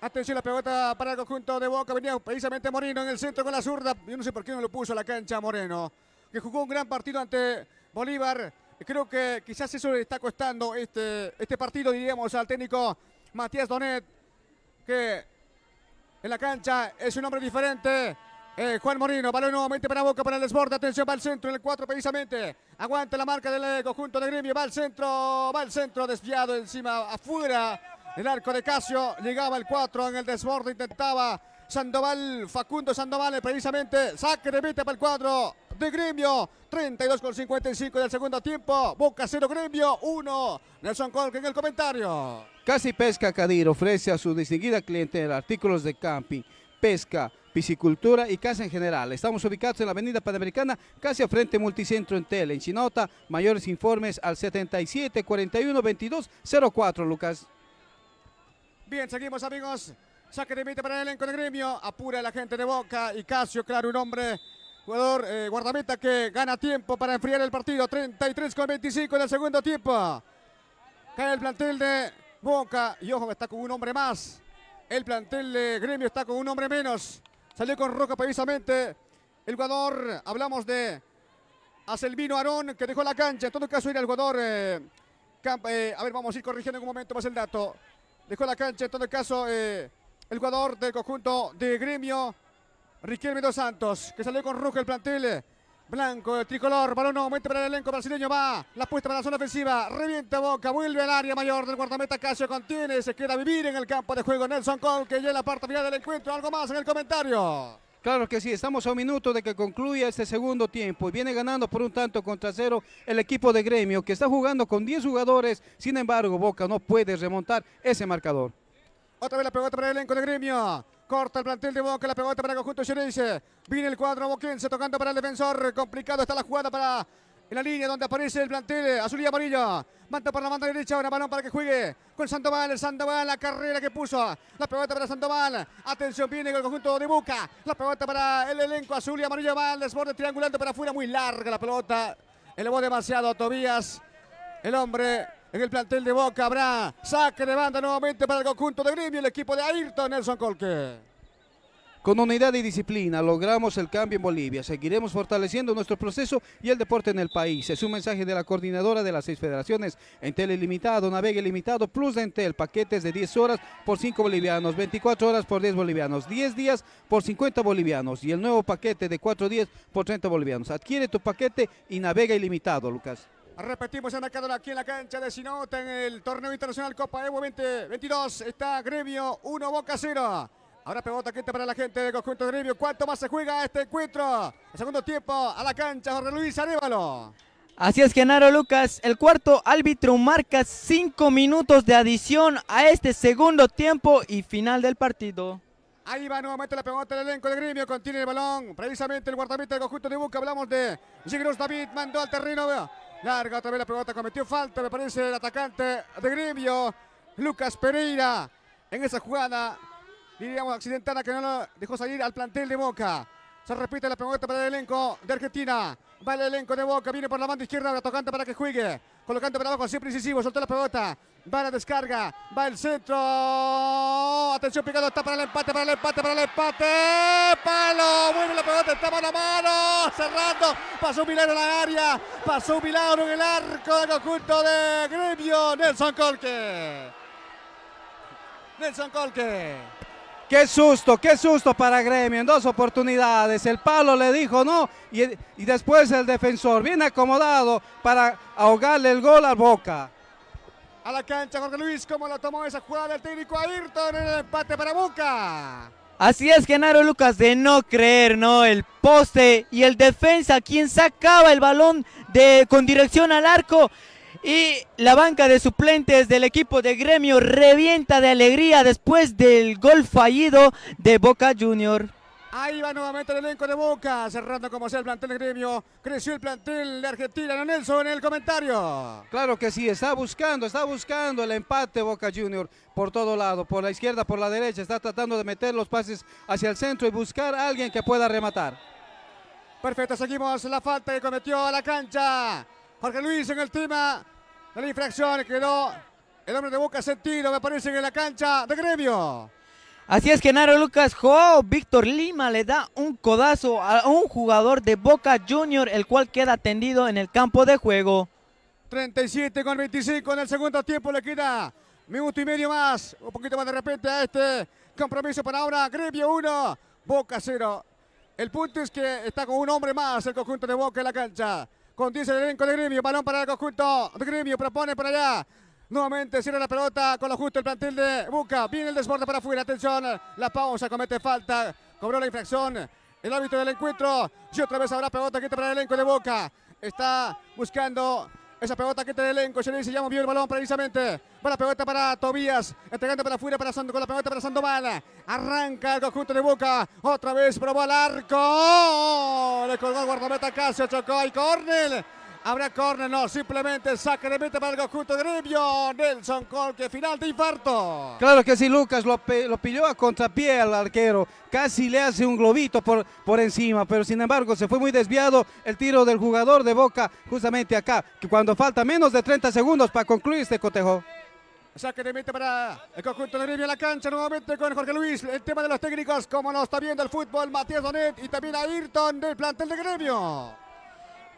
Atención la pelota para el conjunto de Boca. Venía precisamente Moreno en el centro con la zurda. Yo no sé por qué no lo puso a la cancha Moreno. Que jugó un gran partido ante Bolívar. Creo que quizás eso le está costando este, este partido, diríamos, al técnico Matías Donet. Que en la cancha es un hombre diferente. Eh, Juan Moreno, balón nuevamente para Boca, para el desborde, atención, va al centro, en el 4 precisamente. Aguanta la marca del conjunto de gremio, va al centro, va al centro, desviado encima, afuera. El arco de Casio, llegaba el 4 en el desborde, intentaba Sandoval, Facundo Sandoval, precisamente, saque de meta para el cuadro de gremio. 32 con 55 del segundo tiempo. Boca 0, gremio 1. Nelson Colque en el comentario. Casi Pesca Cadir ofrece a su distinguida clientela artículos de camping, pesca, piscicultura y casa en general. Estamos ubicados en la avenida Panamericana, casi a frente Multicentro en Tele, en Chinota. Mayores informes al 77 41 22 04, Lucas. Bien, seguimos amigos. Saque de meta para el elenco de gremio. Apura la gente de Boca y Casio, claro, un hombre, jugador eh, guardameta que gana tiempo para enfriar el partido. 33 con 25 del segundo tiempo. Cae el plantel de Boca y ojo, está con un hombre más. El plantel de gremio está con un hombre menos. Salió con Roca precisamente. El jugador, hablamos de Acelvino Arón, que dejó la cancha. En todo caso, era el jugador. eh, eh, a ver, vamos a ir corrigiendo en un momento más el dato. Dejó la cancha, en todo caso, el jugador del conjunto de gremio, Riquelme dos Santos, que salió con rojo el plantel. Blanco, el tricolor, balón nuevamente para el elenco brasileño, va, la puesta para la zona ofensiva, revienta Boca, vuelve al área mayor del guardameta Casio, contiene, se queda a vivir en el campo de juego Nelson Cole, que ya en la parte final del encuentro, algo más en el comentario. Claro que sí, estamos a un minuto de que concluya este segundo tiempo y viene ganando por un tanto contra cero el equipo de gremio que está jugando con 10 jugadores, sin embargo Boca no puede remontar ese marcador. Otra vez la pelota para el elenco de gremio. Corta el plantel de Boca, la pelota para el conjunto Xerense. Viene el cuadro boquense tocando para el defensor. Complicado está la jugada para en la línea donde aparece el plantel azul y amarillo. Manda por la banda derecha, ahora balón para que juegue con Sandoval. Sandoval, la carrera que puso. La pelota para Sandoval. Atención, viene el conjunto de Boca. La pelota para el elenco azul y amarillo. Va al desborde triangulando para afuera. Muy larga la pelota. Elevó demasiado Tobías. El hombre en el plantel de Boca habrá saque de banda nuevamente para el conjunto de Gremio, el equipo de Ayrton Nelson Colque. Con unidad y disciplina logramos el cambio en Bolivia. Seguiremos fortaleciendo nuestro proceso y el deporte en el país. Es un mensaje de la coordinadora de las seis federaciones. Entel Ilimitado, Navegue Ilimitado, Plus de Entel. Paquetes de 10 horas por 5 bolivianos, 24 horas por 10 bolivianos, 10 días por 50 bolivianos y el nuevo paquete de 4 días por 30 bolivianos. Adquiere tu paquete y navega ilimitado, Lucas. Repetimos el marcador aquí en la cancha de Sinota en el torneo internacional Copa Evo 2022. Está Gremio 1 Boca 0. Ahora pelota quinta para la gente del conjunto de Gremio. ¿Cuánto más se juega este encuentro? El segundo tiempo a la cancha Jorge Luis Arevalo. Así es, Genaro Lucas. El cuarto árbitro marca cinco minutos de adición a este segundo tiempo y final del partido. Ahí va nuevamente la pelota del elenco de Gremio, contiene el balón, precisamente el guardameta del conjunto de Boca, hablamos de Giros David, mandó al terreno. Larga otra vez la pelota, cometió falta, me parece el atacante de Gremio, Lucas Pereira, en esa jugada, diríamos accidentada que no lo dejó salir al plantel de Boca. Se repite la pelota para el elenco de Argentina. Va el elenco de Boca, viene por la banda izquierda, ahora tocante para que juegue. Colocando para abajo, siempre incisivo, soltó la pelota. Va la descarga, va el centro. Atención, picado, está para el empate, para el empate, para el empate. Palo, mueve la pelota, está mano a mano. Cerrando, pasó un milagro en la área. Pasó un milagro en el arco del conjunto de Gremio. Nelson Colque. Nelson Colque. Qué susto, qué susto para Gremio en dos oportunidades. El palo le dijo no y, y después el defensor bien acomodado para ahogarle el gol a Boca. A la cancha Jorge Luis, ¿cómo lo tomó esa jugada del técnico Ayrton en el empate para Boca? Así es, Genaro Lucas, de no creer, ¿no? El poste y el defensa, quien sacaba el balón de, con dirección al arco. Y la banca de suplentes del equipo de gremio revienta de alegría después del gol fallido de Boca Junior. Ahí va nuevamente el elenco de Boca, cerrando como sea el plantel de gremio. Creció el plantel de Argentina, ¿no, Nelson, en el comentario. Claro que sí, está buscando, está buscando el empate Boca Junior por todo lado, por la izquierda, por la derecha, está tratando de meter los pases hacia el centro y buscar a alguien que pueda rematar. Perfecto, seguimos la falta que cometió a la cancha. Jorge Luis en el tema de la infracción, quedó el hombre de Boca sentido, me parece, en la cancha de gremio. Así es, Genaro Lucas, jo, Víctor Lima le da un codazo a un jugador de Boca Junior, el cual queda tendido en el campo de juego. 37 con 25 en el segundo tiempo le queda minuto y medio más, un poquito más de repente a este compromiso para ahora, Gremio 1, Boca 0. El punto es que está con un hombre más el conjunto de Boca en la cancha. Con 10 el elenco de Gremio. Balón para el conjunto de. Propone por allá. Nuevamente cierra la pelota con lo justo el plantel de Boca. Viene el desborde para afuera. Atención. La pausa. Comete falta. Cobró la infracción. El árbitro del encuentro. Y otra vez habrá pelota quita para el elenco de Boca. Está buscando esa pelota que el elenco, se le dice, ya movió el balón precisamente. Va la pelota para Tobías, entregando para afuera para Sandoval, con la pelota para Sandoval. Arranca el conjunto de Boca, otra vez probó al arco. Le colgó el guardameta Casio, chocó y córner. Habrá córner, no, simplemente saque de meta para el conjunto de Gremio. Nelson Colque, final de infarto. Claro que sí, Lucas lo, lo pilló a contrapié al arquero. Casi le hace un globito por, por encima, pero sin embargo se fue muy desviado el tiro del jugador de Boca justamente acá, que cuando falta menos de 30 segundos para concluir este cotejo. Saque de meta para el conjunto de en la cancha nuevamente con Jorge Luis. El tema de los técnicos, como lo está viendo el fútbol, Matías Donet y también Ayrton del plantel de Gremio.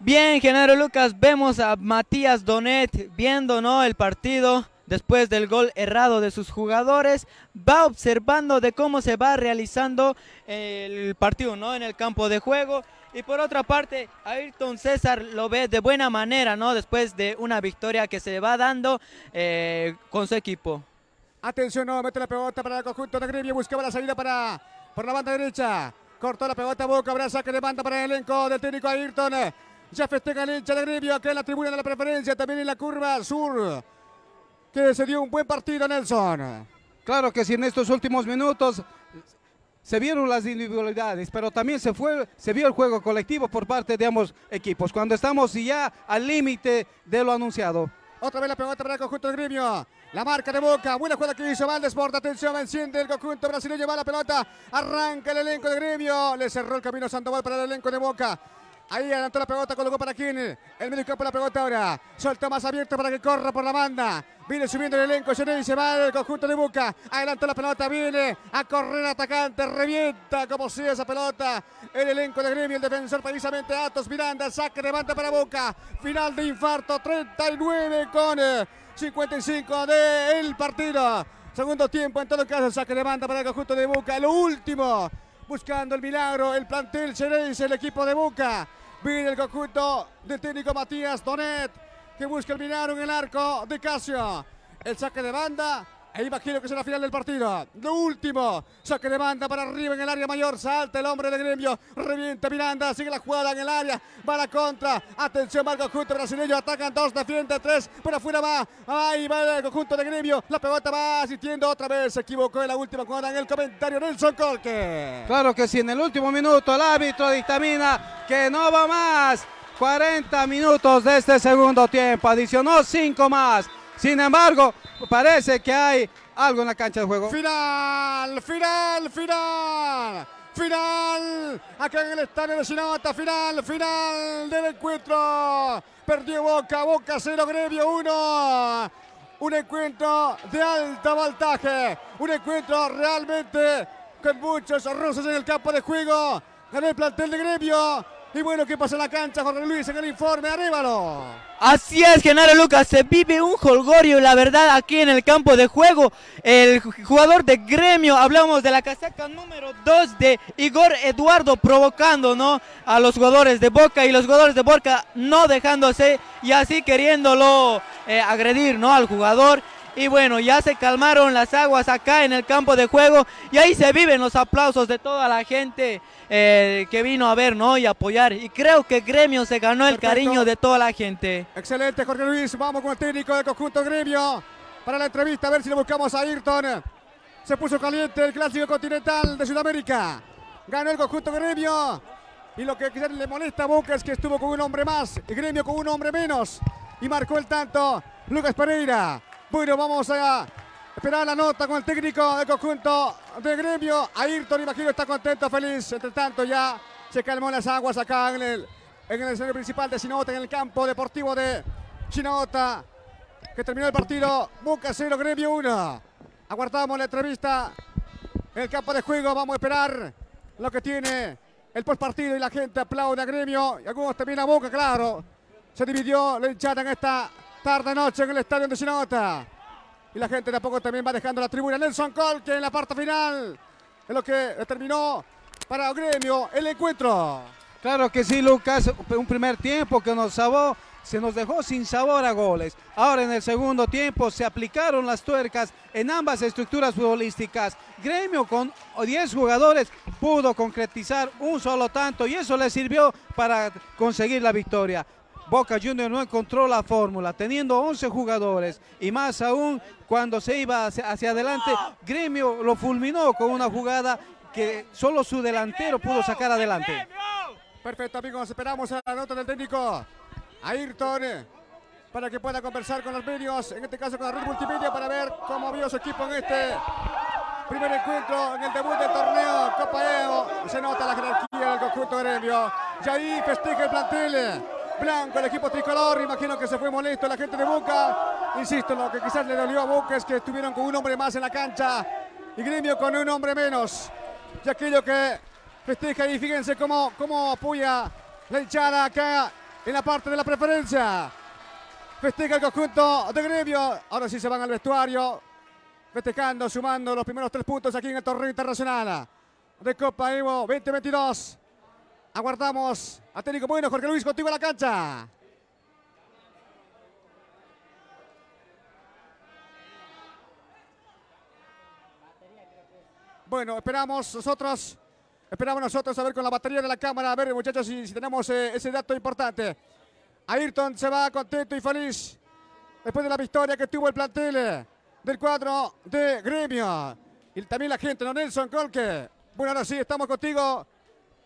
Bien, Genaro Lucas, vemos a Matías Donet viendo ¿no? el partido después del gol errado de sus jugadores. Va observando de cómo se va realizando el partido ¿no? en el campo de juego. Y por otra parte, Ayrton César lo ve de buena manera, ¿no? Después de una victoria que se va dando eh, con su equipo. Atención, nuevamente la pelota para el conjunto de Gremio. Buscaba la salida para por la banda derecha. Cortó la pelota Boca. Habrá saque de banda para el elenco del técnico Ayrton. Ya festeja el hincha de Gremio acá en la tribuna de la preferencia. También en la curva sur. Que se dio un buen partido, Nelson. Claro que sí, en estos últimos minutos se vieron las individualidades, pero también se, fue, se vio el juego colectivo por parte de ambos equipos, cuando estamos ya al límite de lo anunciado. Otra vez la pelota para el conjunto de Gremio. La marca de Boca. Buena jugada que hizo Valdes por Atención, enciende el conjunto brasileño. Va la pelota. Arranca el elenco de Gremio. Le cerró el camino Sandoval para el elenco de Boca. Ahí adelantó la pelota, colocó para quién. El medio campo la pelota ahora. Soltó más abierto para que corra por la banda. Viene subiendo el elenco. y se va el conjunto de Boca. Adelantó la pelota. Viene a correr atacante. Revienta como sea esa pelota. El elenco de Gremio. El defensor precisamente Atos Miranda. Saque de banda para Boca. Final de infarto. 39 con eh, 55 del partido. Segundo tiempo en todo caso. Saque de banda para el conjunto de Boca. Lo último. Buscando el milagro. El plantel Xerense. El equipo de Boca. Viene el conjunto del técnico Matías Donet, que busca el en el arco de Casio. El saque de banda, e imagino que será final del partido. Lo último, saque de banda para arriba en el área mayor, salta el hombre de gremio, revienta Miranda, sigue la jugada en el área, va la contra, atención va el conjunto brasileño, atacan dos, defiende tres, por afuera va, ahí va el conjunto de gremio, la pelota va asistiendo otra vez, se equivocó en la última jugada en el comentario Nelson Colque. Claro que sí, en el último minuto el árbitro dictamina que no va más. 40 minutos de este segundo tiempo, adicionó 5 más. Sin embargo, parece que hay algo en la cancha de juego. Final, final, final. Final, acá en el estadio de Sinota, final, final del encuentro. Perdió Boca, Boca 0, Gremio 1. Un encuentro de alta voltaje, un encuentro realmente con muchos roces en el campo de juego. Ganó el plantel de Gremio. Y bueno, ¿qué pasa en la cancha, Jorge Luis, en el informe? Arévalo. Así es, Genaro Lucas, se vive un holgorio, la verdad, aquí en el campo de juego. El jugador de gremio, hablamos de la casaca número 2 de Igor Eduardo, provocando, ¿no? A los jugadores de Boca y los jugadores de Boca no dejándose y así queriéndolo eh, agredir, ¿no? Al jugador. Y bueno, ya se calmaron las aguas acá en el campo de juego y ahí se viven los aplausos de toda la gente eh, que vino a ver, ¿no? Y apoyar. Y creo que Gremio se ganó el Perfecto. cariño de toda la gente. Excelente, Jorge Luis. Vamos con el técnico del conjunto Gremio para la entrevista. A ver si le buscamos a Ayrton. Se puso caliente el clásico continental de Sudamérica. Ganó el conjunto Gremio. Y lo que quizás le molesta a Boca es que estuvo con un hombre más y Gremio con un hombre menos. Y marcó el tanto Lucas Pereira. Bueno, vamos a esperar la nota con el técnico del conjunto de Gremio. Ayrton, imagino, está contento, feliz. Entre tanto, ya se calmó las aguas acá en el, en escenario principal de Sinota, en el campo deportivo de Chinota, que terminó el partido. Boca 0, Gremio 1. Aguardamos la entrevista en el campo de juego. Vamos a esperar lo que tiene el postpartido y la gente aplaude a Gremio y algunos también a Boca, claro. Se dividió la hinchada en esta tarde noche en el estadio de Sinota. Y la gente de a poco también va dejando la tribuna. Nelson Colque en la parte final. Es lo que terminó para Gremio el encuentro. Claro que sí, Lucas. Un primer tiempo que nos sabó, se nos dejó sin sabor a goles. Ahora en el segundo tiempo se aplicaron las tuercas en ambas estructuras futbolísticas. Gremio con 10 jugadores pudo concretizar un solo tanto y eso le sirvió para conseguir la victoria. Boca Juniors no encontró la fórmula, teniendo 11 jugadores y más aún cuando se iba hacia, adelante, Gremio lo fulminó con una jugada que solo su delantero pudo sacar adelante. Perfecto, amigos. Esperamos a la nota del técnico Ayrton para que pueda conversar con los medios, en este caso con la red multimedia, para ver cómo vio su equipo en este primer encuentro, en el debut del torneo Copa Evo. Se nota la jerarquía del conjunto gremio. Y ahí festeja el plantel blanco, el equipo tricolor. Imagino que se fue molesto la gente de Boca. Insisto, lo que quizás le dolió a Boca es que estuvieron con un hombre más en la cancha y gremio con un hombre menos. Y aquello que festeja y fíjense cómo, cómo apoya la hinchada acá en la parte de la preferencia. Festeja el conjunto de gremio. Ahora sí se van al vestuario. Festejando, sumando los primeros tres puntos aquí en el torneo internacional de Copa Evo 2022. Aguardamos a técnico bueno, Jorge Luis, contigo a la cancha. Bueno, esperamos nosotros Esperamos nosotros a ver con la batería de la cámara, a ver muchachos si, tenemos eh, ese dato importante. Ayrton se va contento y feliz después de la victoria que tuvo el plantel eh, del cuadro de Gremio. Y también la gente, ¿no? Nelson Colque. Bueno, ahora sí, estamos contigo.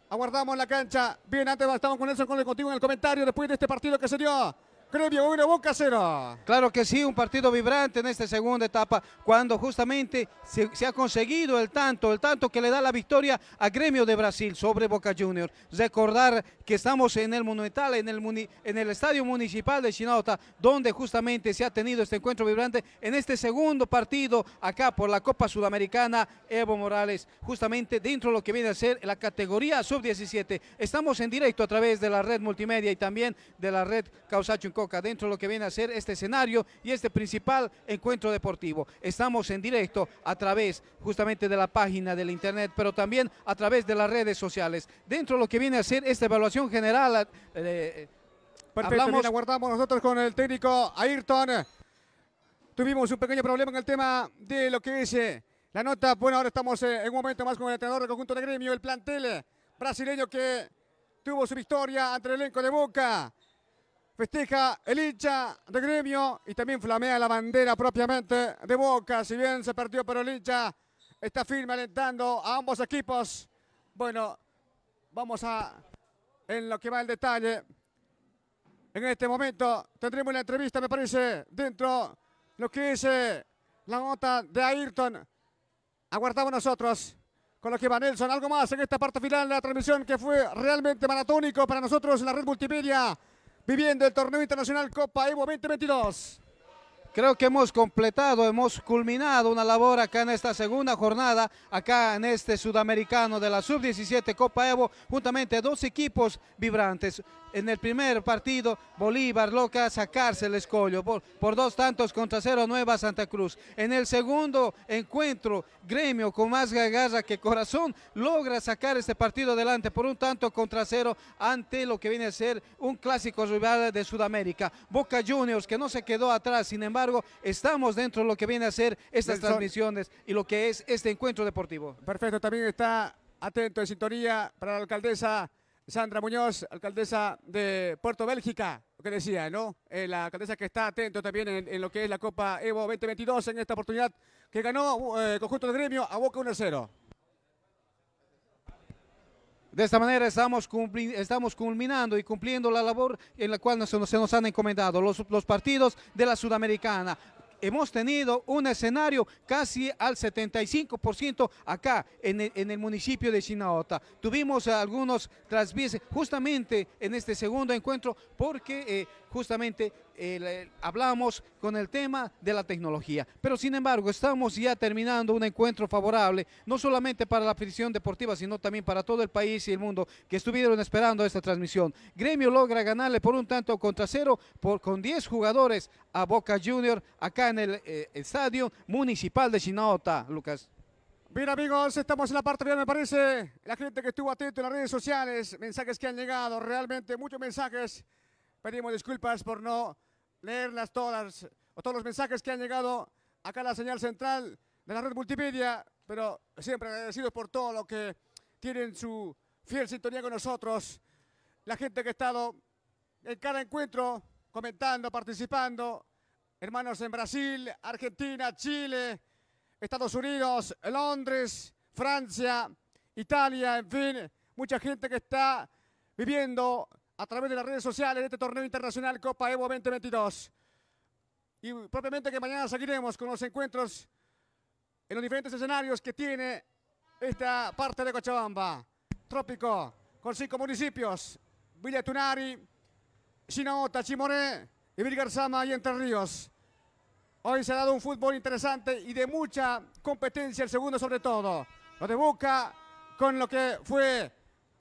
Aguardamos la cancha. Bien, antes estamos con Nelson Colque contigo en el comentario después de este partido que se dio. Gremio 1, Boca 0. Claro que sí, un partido vibrante en esta segunda etapa, cuando justamente se, ha conseguido el tanto, el tanto que le da la victoria a Gremio de Brasil sobre Boca Juniors. Recordar que estamos en el Monumental, en el, muni, en el Estadio Municipal de Chinauta, donde justamente se ha tenido este encuentro vibrante en este segundo partido acá por la Copa Sudamericana, Evo Morales, justamente dentro de lo que viene a ser la categoría sub-17. Estamos en directo a través de la red multimedia y también de la red Causacho Coca dentro de lo que viene a ser este escenario y este principal encuentro deportivo. Estamos en directo a través justamente de la página del internet, pero también a través de las redes sociales. Dentro de lo que viene a ser esta evaluación general. Eh, Perfecto, hablamos... bien, aguardamos nosotros con el técnico Ayrton. Tuvimos un pequeño problema en el tema de lo que es eh, la nota. Bueno, ahora estamos eh, en un momento más con el entrenador del conjunto de gremio, el plantel eh, brasileño que tuvo su victoria ante el elenco de Boca festeja el hincha de gremio y también flamea la bandera propiamente de Boca. Si bien se perdió, pero el hincha está firme alentando a ambos equipos. Bueno, vamos a, en lo que va el detalle. En este momento tendremos una entrevista, me parece, dentro lo que es eh, la nota de Ayrton. Aguardamos nosotros con lo que va Nelson. Algo más en esta parte final de la transmisión que fue realmente maratónico para nosotros en la red multimedia viviendo el torneo internacional Copa Evo 2022. Creo que hemos completado, hemos culminado una labor acá en esta segunda jornada, acá en este sudamericano de la sub-17 Copa Evo, juntamente dos equipos vibrantes. En el primer partido, Bolívar loca sacarse el escollo por, por, dos tantos contra cero Nueva Santa Cruz. En el segundo encuentro, Gremio con más garra que corazón logra sacar este partido adelante por un tanto contra cero ante lo que viene a ser un clásico rival de Sudamérica. Boca Juniors que no se quedó atrás, sin embargo, estamos dentro de lo que viene a ser estas Nelson. transmisiones y lo que es este encuentro deportivo. Perfecto, también está atento en sintonía para la alcaldesa Sandra Muñoz, alcaldesa de Puerto Bélgica, lo que decía, ¿no? Eh, la alcaldesa que está atento también en, lo que es la Copa Evo 2022 en esta oportunidad que ganó eh, conjunto de gremio a Boca 1-0. De esta manera estamos, estamos, culminando y cumpliendo la labor en la cual se nos han encomendado los partidos de la Sudamericana hemos tenido un escenario casi al 75% acá en el, municipio de Chinaota. Tuvimos algunos trasvíes justamente en este segundo encuentro porque eh, justamente eh, hablamos con el tema de la tecnología. Pero sin embargo, estamos ya terminando un encuentro favorable, no solamente para la afición deportiva, sino también para todo el país y el mundo que estuvieron esperando esta transmisión. Gremio logra ganarle por un tanto contra cero por, con 10 jugadores a Boca Junior acá en el eh, estadio municipal de Chinaota, Lucas. Bien amigos, estamos en la parte final me parece. La gente que estuvo atento en las redes sociales, mensajes que han llegado, realmente muchos mensajes. Pedimos disculpas por no leerlas todas o todos los mensajes que han llegado acá a la señal central de la red multimedia, pero siempre agradecidos por todo lo que tienen su fiel sintonía con nosotros. La gente que ha estado en cada encuentro comentando, participando, hermanos en Brasil, Argentina, Chile, Estados Unidos, Londres, Francia, Italia, en fin, mucha gente que está viviendo a través de las redes sociales este torneo internacional Copa Evo 2022. Y propiamente que mañana seguiremos con los encuentros en los diferentes escenarios que tiene esta parte de Cochabamba. Trópico, con cinco municipios, Villa Tunari, Chinaota, Chimoré y Virgarzama y Entre Ríos. Hoy se ha dado un fútbol interesante y de mucha competencia, el segundo sobre todo. Lo de Boca con lo que fue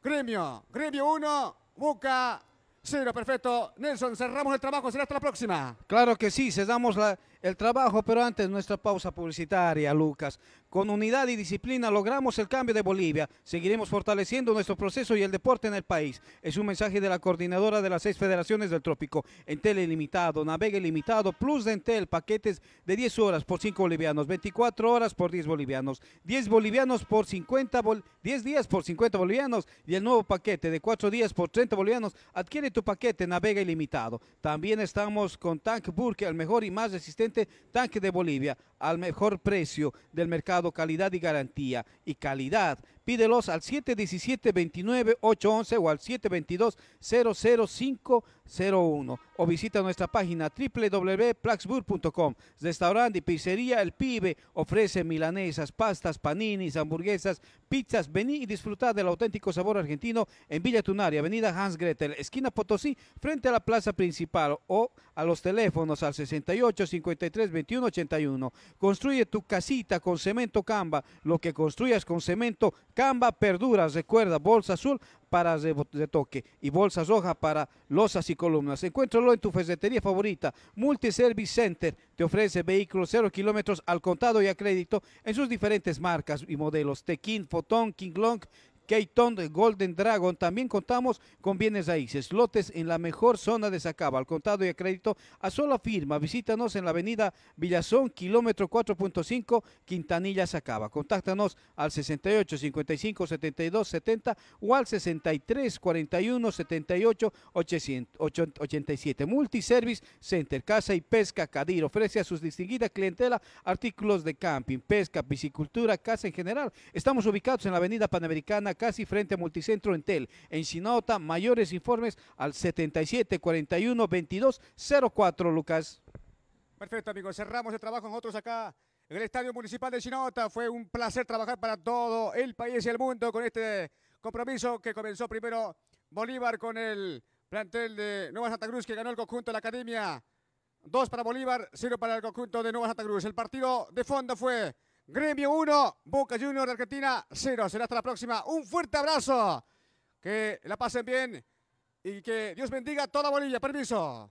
Gremio. Gremio 1, Boca 0. Perfecto. Nelson, cerramos el trabajo. Será hasta la próxima. Claro que sí, cedamos la, el trabajo, pero antes nuestra pausa publicitaria, Lucas. Con unidad y disciplina logramos el cambio de Bolivia. Seguiremos fortaleciendo nuestro proceso y el deporte en el país. Es un mensaje de la coordinadora de las seis federaciones del trópico. Entel ilimitado, Navega ilimitado, Plus de Entel, paquetes de 10 horas por 5 bolivianos, 24 horas por 10 bolivianos, 10 bolivianos por 50 bol 10 días por 50 bolivianos y el nuevo paquete de 4 días por 30 bolivianos. Adquiere tu paquete Navega ilimitado. También estamos con Tank Burke, el mejor y más resistente tanque de Bolivia al mejor precio del mercado, calidad y garantía y calidad. Pídelos al 717-29-811 o al 722-00501 o visita nuestra página www.plaxburg.com. Restaurante y pizzería El Pibe ofrece milanesas, pastas, paninis, hamburguesas, pizzas. Vení y disfrutar del auténtico sabor argentino en Villa Tunari, Avenida Hans Gretel, esquina Potosí, frente a la plaza principal o a los teléfonos al 68 53 21 81. Construye tu casita con cemento Camba. Lo que construyas con cemento Camba perdura. Recuerda, bolsa azul para retoque y bolsa roja para losas y columnas. Encuéntralo en tu ferretería favorita. Multiservice Center te ofrece vehículos cero kilómetros al contado y a crédito en sus diferentes marcas y modelos. Tequín, Fotón, King Long, Keiton de Golden Dragon. También contamos con bienes raíces, lotes en la mejor zona de Sacaba, al contado y a crédito a sola firma. Visítanos en la avenida Villazón, kilómetro 4.5, Quintanilla, Sacaba. Contáctanos al 68 55 72 70 o al 63 41 78 87. Multiservice Center, Casa y Pesca Cadir ofrece a sus distinguida clientela artículos de camping, pesca, piscicultura, casa en general. Estamos ubicados en la avenida Panamericana casi frente a Multicentro Entel. En Sinota, mayores informes al 77 41 22 04, Lucas. Perfecto, amigos. Cerramos el trabajo nosotros acá en el Estadio Municipal de Chinota. Fue un placer trabajar para todo el país y el mundo con este compromiso que comenzó primero Bolívar con el plantel de Nueva Santa Cruz que ganó el conjunto de la Academia. Dos para Bolívar, cero para el conjunto de Nueva Santa Cruz. El partido de fondo fue Gremio 1, Boca Juniors de Argentina 0. Será hasta la próxima. Un fuerte abrazo. Que la pasen bien y que Dios bendiga toda Bolivia. Permiso.